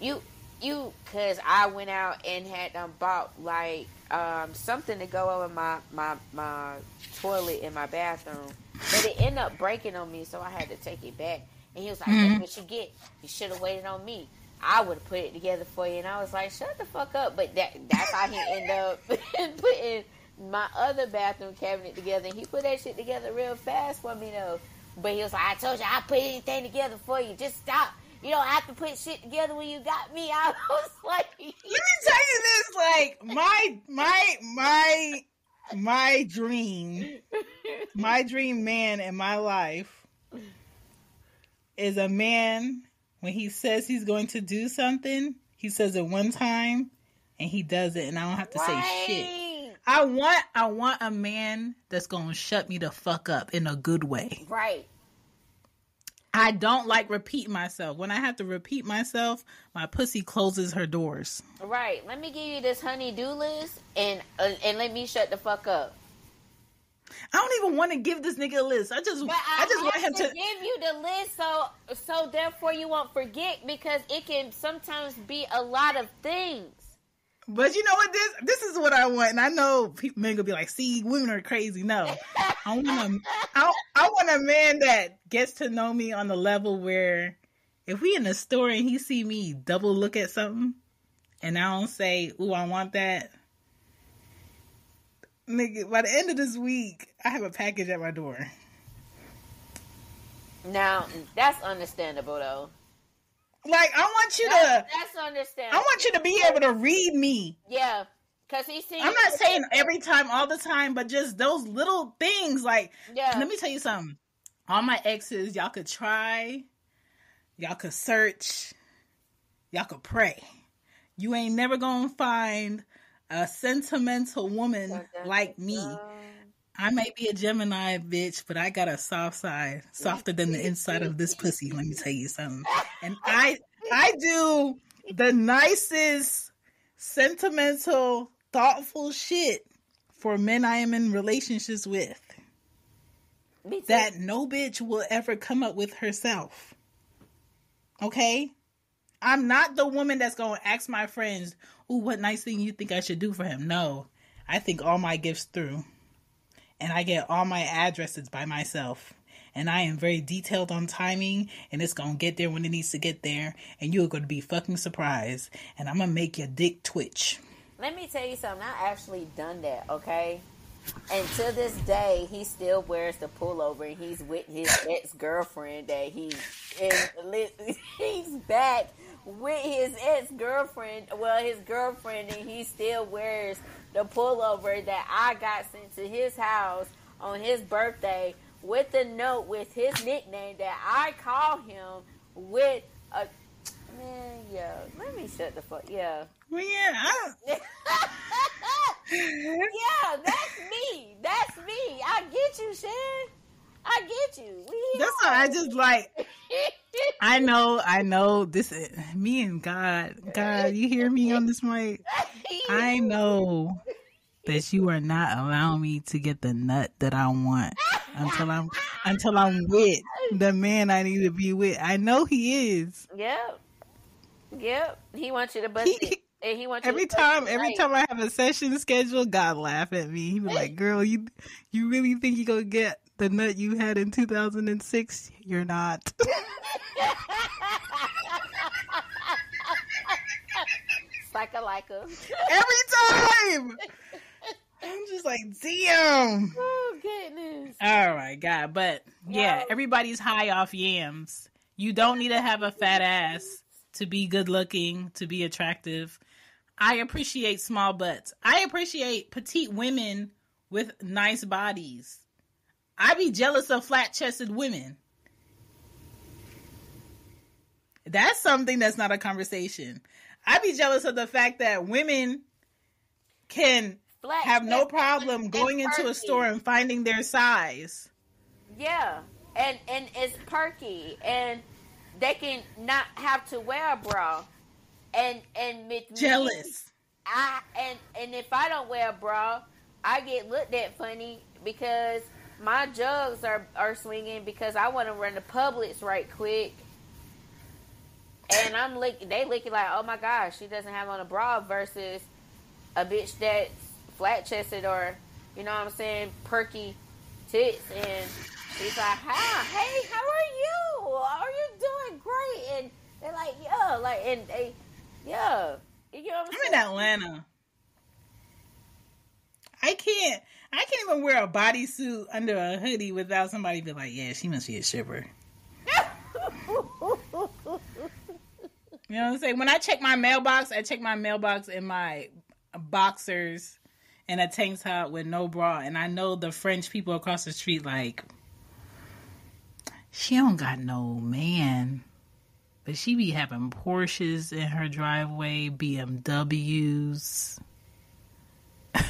you you because I went out and had um, bought like um something to go over my my my toilet in my bathroom, but it ended up breaking on me, so I had to take it back. And he was like, "That's what you get. You should have waited on me. I would have put it together for you." And I was like, "Shut the fuck up!" But that that's how he ended up putting my other bathroom cabinet together. And he put that shit together real fast for me though. But he was like, "I told you I put anything together for you. Just stop." You don't have to put shit together when you got me. I was like, let me tell you this: like my my my my dream, my dream man in my life is a man when he says he's going to do something, he says it one time and he does it, and I don't have to say shit. I want I want a man that's gonna shut me the fuck up in a good way. right. I don't like repeating myself. When I have to repeat myself, my pussy closes her doors. Right. Let me give you this honey do list and uh, and let me shut the fuck up. I don't even want to give this nigga a list. I just, But I, I, just want him to, to. give you the list, so so therefore you won't forget because it can sometimes be a lot of things. But you know what? This, this is what I want, and I know people, men gonna be like, "See, women are crazy." No, I want a, I, I want a man that gets to know me on the level where, if we in the store and he see me double look at something, and I don't say, "Ooh, I want that." Nigga, by the end of this week, I have a package at my door. Now that's understandable though. Like, I want you That's, to, that's I want you to be able to read me. Yeah, because he seen. I'm not saying every time, all the time, but just those little things. Like, Yeah. let me tell you something. All my exes, y'all could try, y'all could search, y'all could pray. You ain't never gonna find a sentimental woman like me. I may be a Gemini bitch, but I got a soft side, softer than the inside of this pussy. Let me tell you something. And I, I do the nicest, sentimental, thoughtful shit for men I am in relationships with that no bitch will ever come up with herself. Okay? I'm not the woman that's going to ask my friends, "Ooh, what nice thing you think I should do for him?" No. I think all my gifts through. And I get all my addresses by myself. And I am very detailed on timing, and it's going to get there when it needs to get there, and you're going to be fucking surprised, and I'm going to make your dick twitch. Let me tell you something. I actually done that. Okay. And to this day, he still wears the pullover, and he's with his ex girlfriend. That he is, he's back with his ex girlfriend. Well, his girlfriend, and he still wears the pullover that I got sent to his house on his birthday with the note with his nickname that I call him with a man. Yeah, let me shut the fuck. Yeah. Well, yeah, I, yeah, that's me. That's me. I get you, Chan. I get you. We that's why I just like, I know, I know this is me and God. God, you hear me on this mic? I know that you are not allowing me to get the nut that I want until I'm until I'm with the man I need to be with. I know he is. Yep. Yep. He wants you to bust it. And he wants Every time, every time I have a session scheduled, God laugh at me. He be like, "Girl, you you really think you gonna get the nut you had in 2006? You're not." Like a like every time. I'm just like, damn. Oh goodness. Oh All right, God, but yeah, everybody's high off yams. You don't need to have a fat ass to be good looking, to be attractive. I appreciate small butts. I appreciate petite women with nice bodies. I be jealous of flat chested women. That's something that's not a conversation. I be jealous of the fact that women can Flat have no problem going into a store and finding their size. Yeah, and and it's perky, and they can not have to wear a bra, and and with me, Jealous. I and and if I don't wear a bra, I get looked at funny because my jugs are are swinging because I want to run the Publix right quick. And I'm lick, they looking like, oh my gosh, she doesn't have on a bra versus a bitch that's flat chested or, you know what I'm saying, perky tits. And she's like, hi, hey, how are you? Are you doing great? And they're like, yeah, like, and they, yeah. You know what I'm I'm in? Atlanta. I can't. I can't even wear a bodysuit under a hoodie without somebody be like, "Yeah, she must be a stripper." You know what I'm saying? When I check my mailbox, I check my mailbox in my boxers and a tank top with no bra, and I know the French people across the street like, she don't got no man, but she be having Porsches in her driveway, BMWs.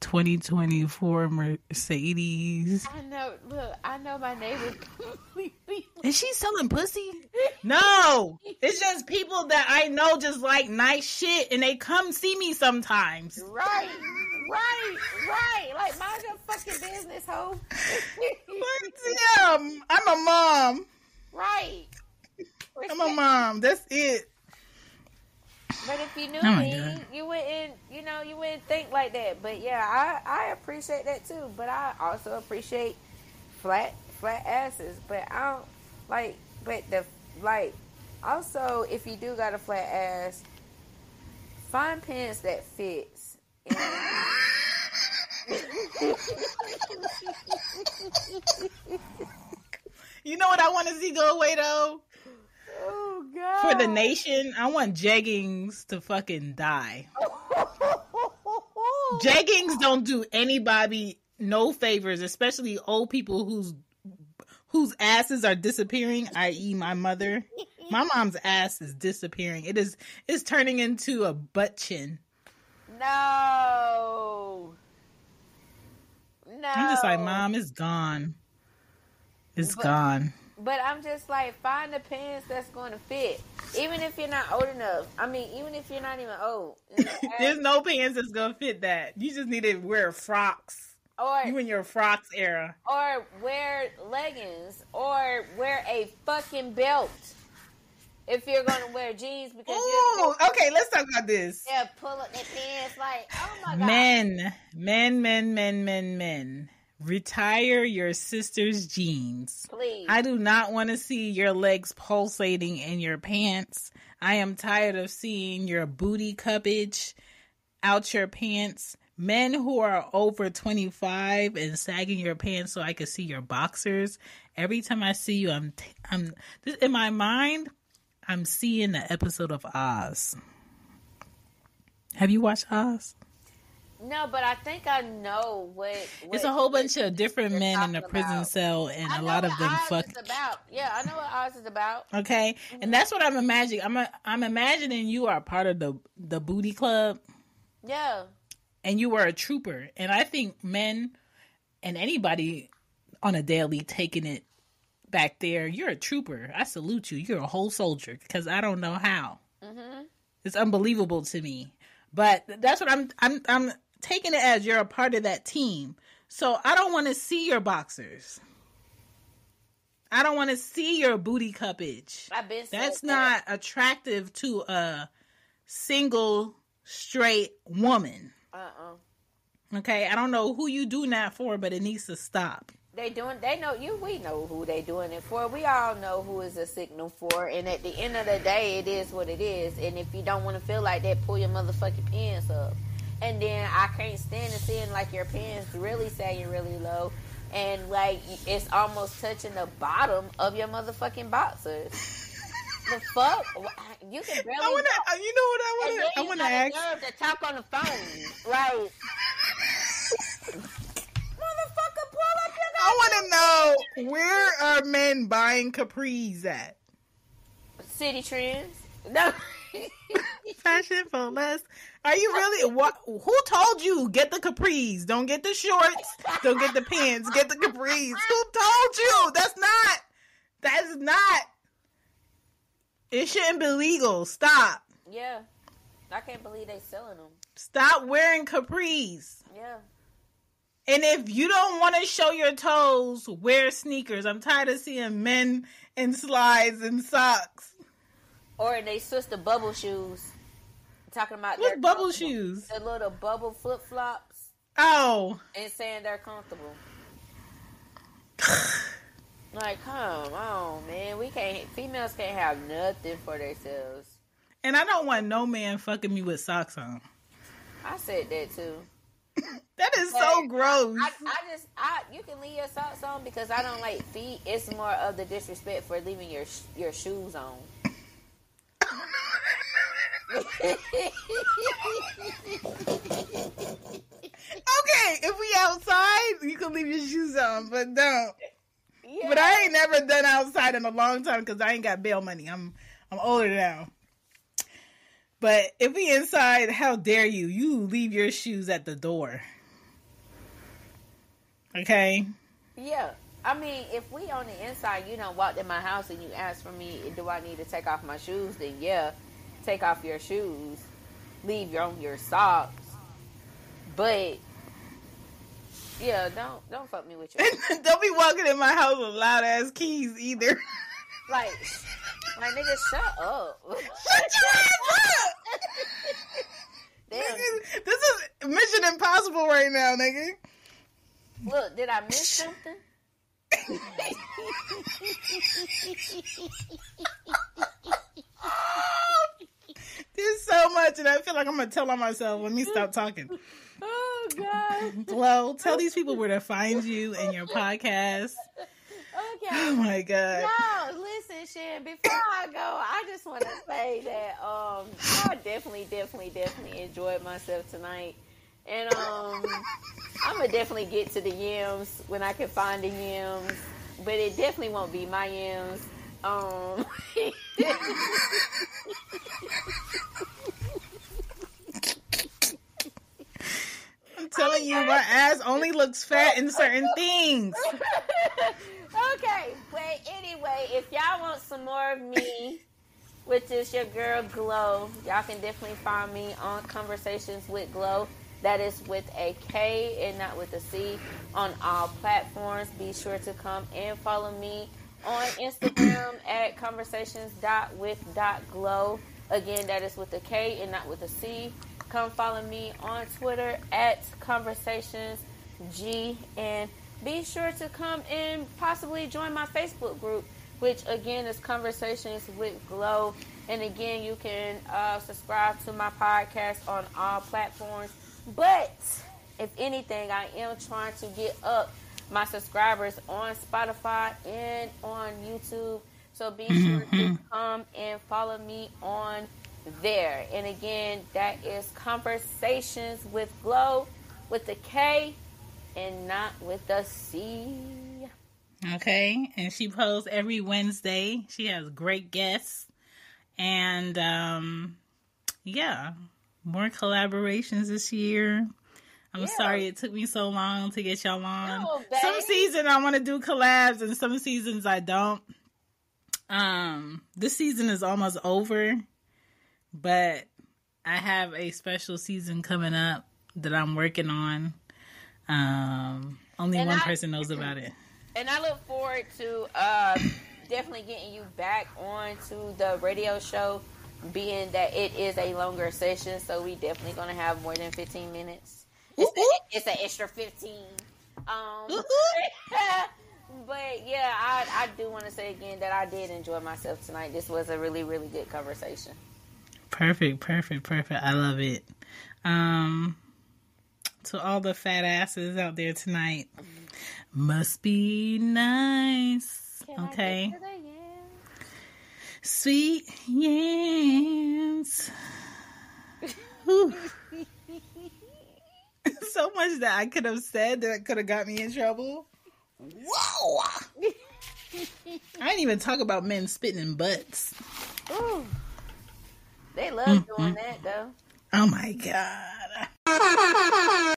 2024 Mercedes. I know. Look, I know my neighbor completely. Is she selling pussy? No, it's just people that I know just like nice shit, and they come see me sometimes. Right, right, right. Like mind your fucking business, hoe. yeah, I'm a mom. right. I'm a mom. That's it. But if you knew Oh me, God. you wouldn't, you know, you wouldn't think like that. But yeah, I I appreciate that too. But I also appreciate flat flat asses. But I don't like. But the like also if you do got a flat ass, find pants that fits. You know what I want to see go away though? Oh God! For the nation, I want jeggings to fucking die. Jeggings don't do anybody no favors, especially old people whose whose asses are disappearing, i.e. my mother. My mom's ass is disappearing. It is it's turning into a butt chin. no. No. I'm just like, Mom, it's gone. It's But- gone. But I'm just like, find the pants that's going to fit. Even if you're not old enough. I mean, even if you're not even old. There's no pants that's gonna fit that. You just need to wear frocks. or You in your frocks era. or wear leggings or wear a fucking belt. If you're going to wear jeans because Ooh, okay, let's talk about this. yeah, pull up their pants like, oh my god. Men, men, men, men, men, men. Retire your sister's jeans. Please. I do not want to see your legs pulsating in your pants. I am tired of seeing your booty cuppage out your pants. Men who are over 25 and sagging your pants so I can see your boxers. Every time I see you, I'm, t- I'm, in my mind, I'm seeing the episode of Oz. Have you watched Oz? No, but I think I know what, what It's a whole bunch of different men in a prison about. cell, and I a lot of them Oz fuck. is about. Yeah, I know what Oz is about. Okay, and that's what I'm imagining. I'm a, I'm imagining you are part of the the booty club, Yeah. and you were a trooper. And I think men and anybody on a daily taking it back there, you're a trooper. I salute you. You're a whole soldier because I don't know how. hmm It's unbelievable to me. But that's what I'm I'm I'm taking it as you're a part of that team. So I don't want to see your boxers. I don't want to see your booty cuppage. That's that. not attractive to a single straight woman. Uh-uh. Okay? I don't know who you doing that for, but it needs to stop. They doing. They know you. We know who they doing it for. We all know who is a signal for. And at the end of the day, it is what it is. And if you don't want to feel like that, pull your motherfucking pants up. And then I can't stand to seeing like your pants really sagging really low, and like it's almost touching the bottom of your motherfucking boxers. the fuck? You can barely. I want to you know what I want to I want to ask nerve to talk on the phone, like. Motherfucker, pull up your I want to know where are men buying capris at? Citi Trends. No. Fashion for less. Are you really? What? Who told you get the capris? Don't get the shorts. Don't get the pants. Get the capris. Who told you? That's not. That's not. It shouldn't be legal. Stop. yeah. I can't believe they selling them. Stop wearing capris. Yeah. And if you don't want to show your toes, wear sneakers. I'm tired of seeing men in slides and socks. Or they the bubble shoes. Talking about they're bubble comfortable. shoes? The little bubble flip flops Oh, and saying they're comfortable. like, come on, man. We can't. Females can't have nothing for themselves. and I don't want no man fucking me with socks on. I said that too. That is so gross. I, I just, I you can leave your socks on because I don't like feet. It's more of the disrespect for leaving your your shoes on. Okay, if we outside, you can leave your shoes on, but don't. Yeah. But I ain't never done outside in a long time because I ain't got bail money. I'm I'm older now. But if we inside, how dare you? You leave your shoes at the door. Okay? Yeah. I mean, if we on the inside, you don't walk in my house and you ask for me, do I need to take off my shoes? Then yeah, take off your shoes, leave your your socks. But yeah, don't don't fuck me with your Don't be walking in my house with loud ass keys either. like my nigga. Shut up. Shut your ass up! Nigga, This is Mission Impossible right now, nigga. Look, did I miss something? There's so much, and I feel like I'm gonna tell on myself. Let me stop talking. oh God. Well, tell these people where to find you and your podcast. Okay. Oh my god. No, listen, Chan. Before I go, I just want to say that um, I definitely, definitely, definitely enjoyed myself tonight, and um, I'm gonna definitely get to the yams when I can find the yams, but it definitely won't be my yams. Um, I'm telling you, my ass only looks fat in certain things. okay, but anyway, if y'all want some more of me, which is your girl Glo, y'all can definitely find me on Konversations with Glo. That is with a K and not with a C on all platforms. Be sure to come and follow me on Instagram at conversations.with.glow. Again, that is with a K and not with a C. Come follow me on Twitter at conversationsg and be sure to come and possibly join my Facebook group, which again is Konversations with Glo. And again, you can uh, subscribe to my podcast on all platforms. But if anything, I am trying to get up my subscribers on Spotify and on YouTube. So be sure to come and follow me on there. And again, that is Konversations with Glo with the K and not with the C. Okay, and she posts every Wednesday. She has great guests, and um, yeah, more collaborations this year. I'm Yeah. sorry it took me so long to get y'all on. No, some season I want to do collabs, and some seasons I don't. Um, this season is almost over, but I have a special season coming up that I'm working on. Um, only And one I- person knows about it. And I look forward to uh, definitely getting you back on to the radio show, being that it is a longer session. So we definitely going to have more than 15 minutes. It's, ooh. it's an extra 15. Um, but yeah, I, I do want to say again that I did enjoy myself tonight. This was a really, really good conversation. Perfect, perfect, perfect. I love it. Um, to all the fat asses out there tonight, must be nice. Can okay, get to the end? Sweet yams. So much that I could have said that could have got me in trouble. Whoa! I didn't even talk about men spitting in butts. Ooh. They love Mm, doing that though. Oh my god.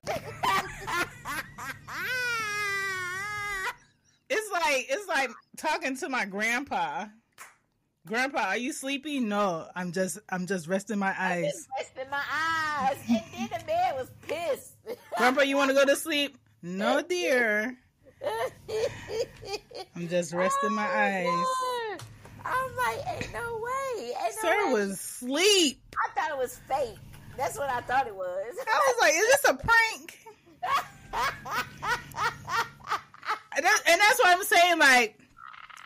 It's like it's like talking to my grandpa. Grandpa, are you sleepy? No, I'm just I'm just resting my eyes. Just resting my eyes, and then the man was pissed. Grandpa, you want to go to sleep? No, dear. I'm just resting my oh, eyes. Oh, I'm like, ain't no way. Ain't no Sir way. was asleep. I thought it was fake. That's what I thought it was. I was like, is this a prank? And, that, and that's what I'm saying. Like,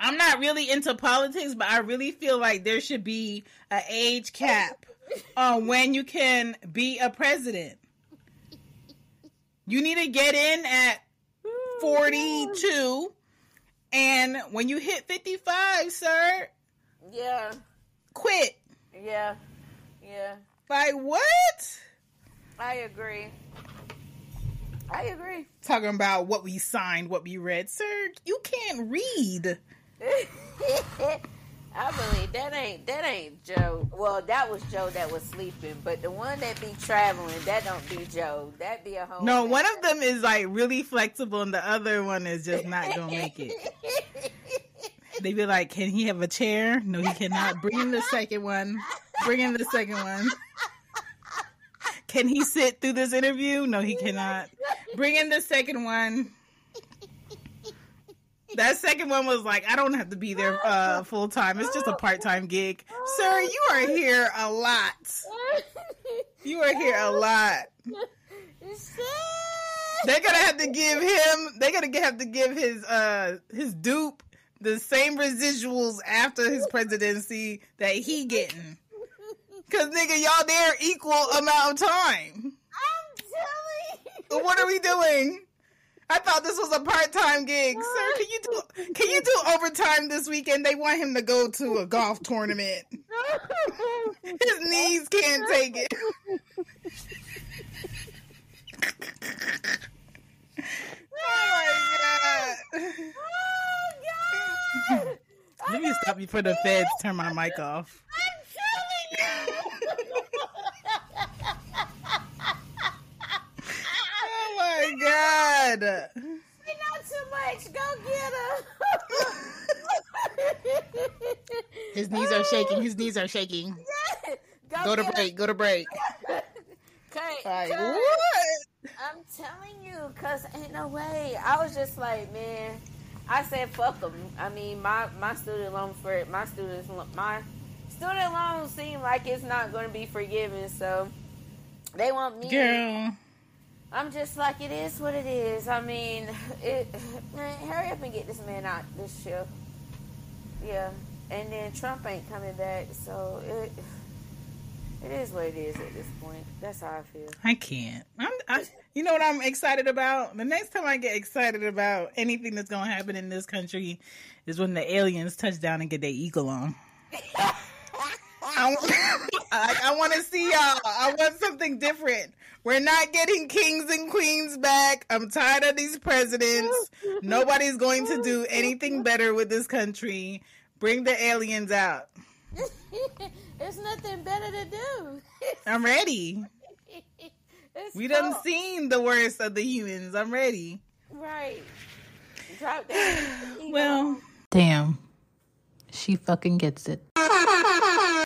I'm not really into politics, but I really feel like there should be an age cap on when you can be a president. You need to get in at 42, and when you hit 55, sir, yeah, quit. yeah, yeah. Like, what? I agree. I agree. Talking about what we signed, what we read. Sir, you can't read. I believe that ain't that ain't Joe. Well, that was Joe that was sleeping, but the one that be traveling, that don't be Joe. That be a whole. No, one of them is like really flexible, and the other one is just not gonna make it. They be like, "Can he have a chair?" No, he cannot. Bring in the second one. Bring in the second one. Can he sit through this interview? No, he cannot. Bring in the second one. That second one was like, I don't have to be there uh, full time. It's just a part time gig. Sir, you are here a lot. You are here a lot. They're gonna have to give him. They're gonna have to give his uh his dupe the same residuals after his presidency that he getting. Cause nigga, y'all there equal amount of time. I'm telling you. What are we doing? I thought this was a part-time gig, sir. Can you do can you do overtime this weekend? They want him to go to a golf tournament. His knees can't take it. oh my god! Oh God. Let me stop before the feds turn my mic off. I'm telling you. My god! You know too much. Go get him. His knees are shaking. His knees are shaking. Go, Go to get him. break. Go to break. Okay, Like cause- what? I'm telling you, cause ain't no way. I was just like, man. I said, fuck them. I mean, my my student loan for it. my students my student loans seem like it's not going to be forgiven. So they want me. Girl. I'm just like, it is what it is. I mean, it. Man, hurry up and get this man out this ship. Yeah, and then Trump ain't coming back, so it. It is what it is at this point. That's how I feel. I can't. I'm, I, you know what I'm excited about? The next time I get excited about anything that's going to happen in this country is when the aliens touch down and get their eagle on. I, want- I, I want to see y'all. I want something different. We're not getting kings and queens back. I'm tired of these presidents. Nobody's going to do anything better with this country. Bring the aliens out. There's nothing better to do. I'm ready. It's We done fun. seen the worst of the humans. I'm ready. Right. Drop down. Well, Damn. She fucking gets it.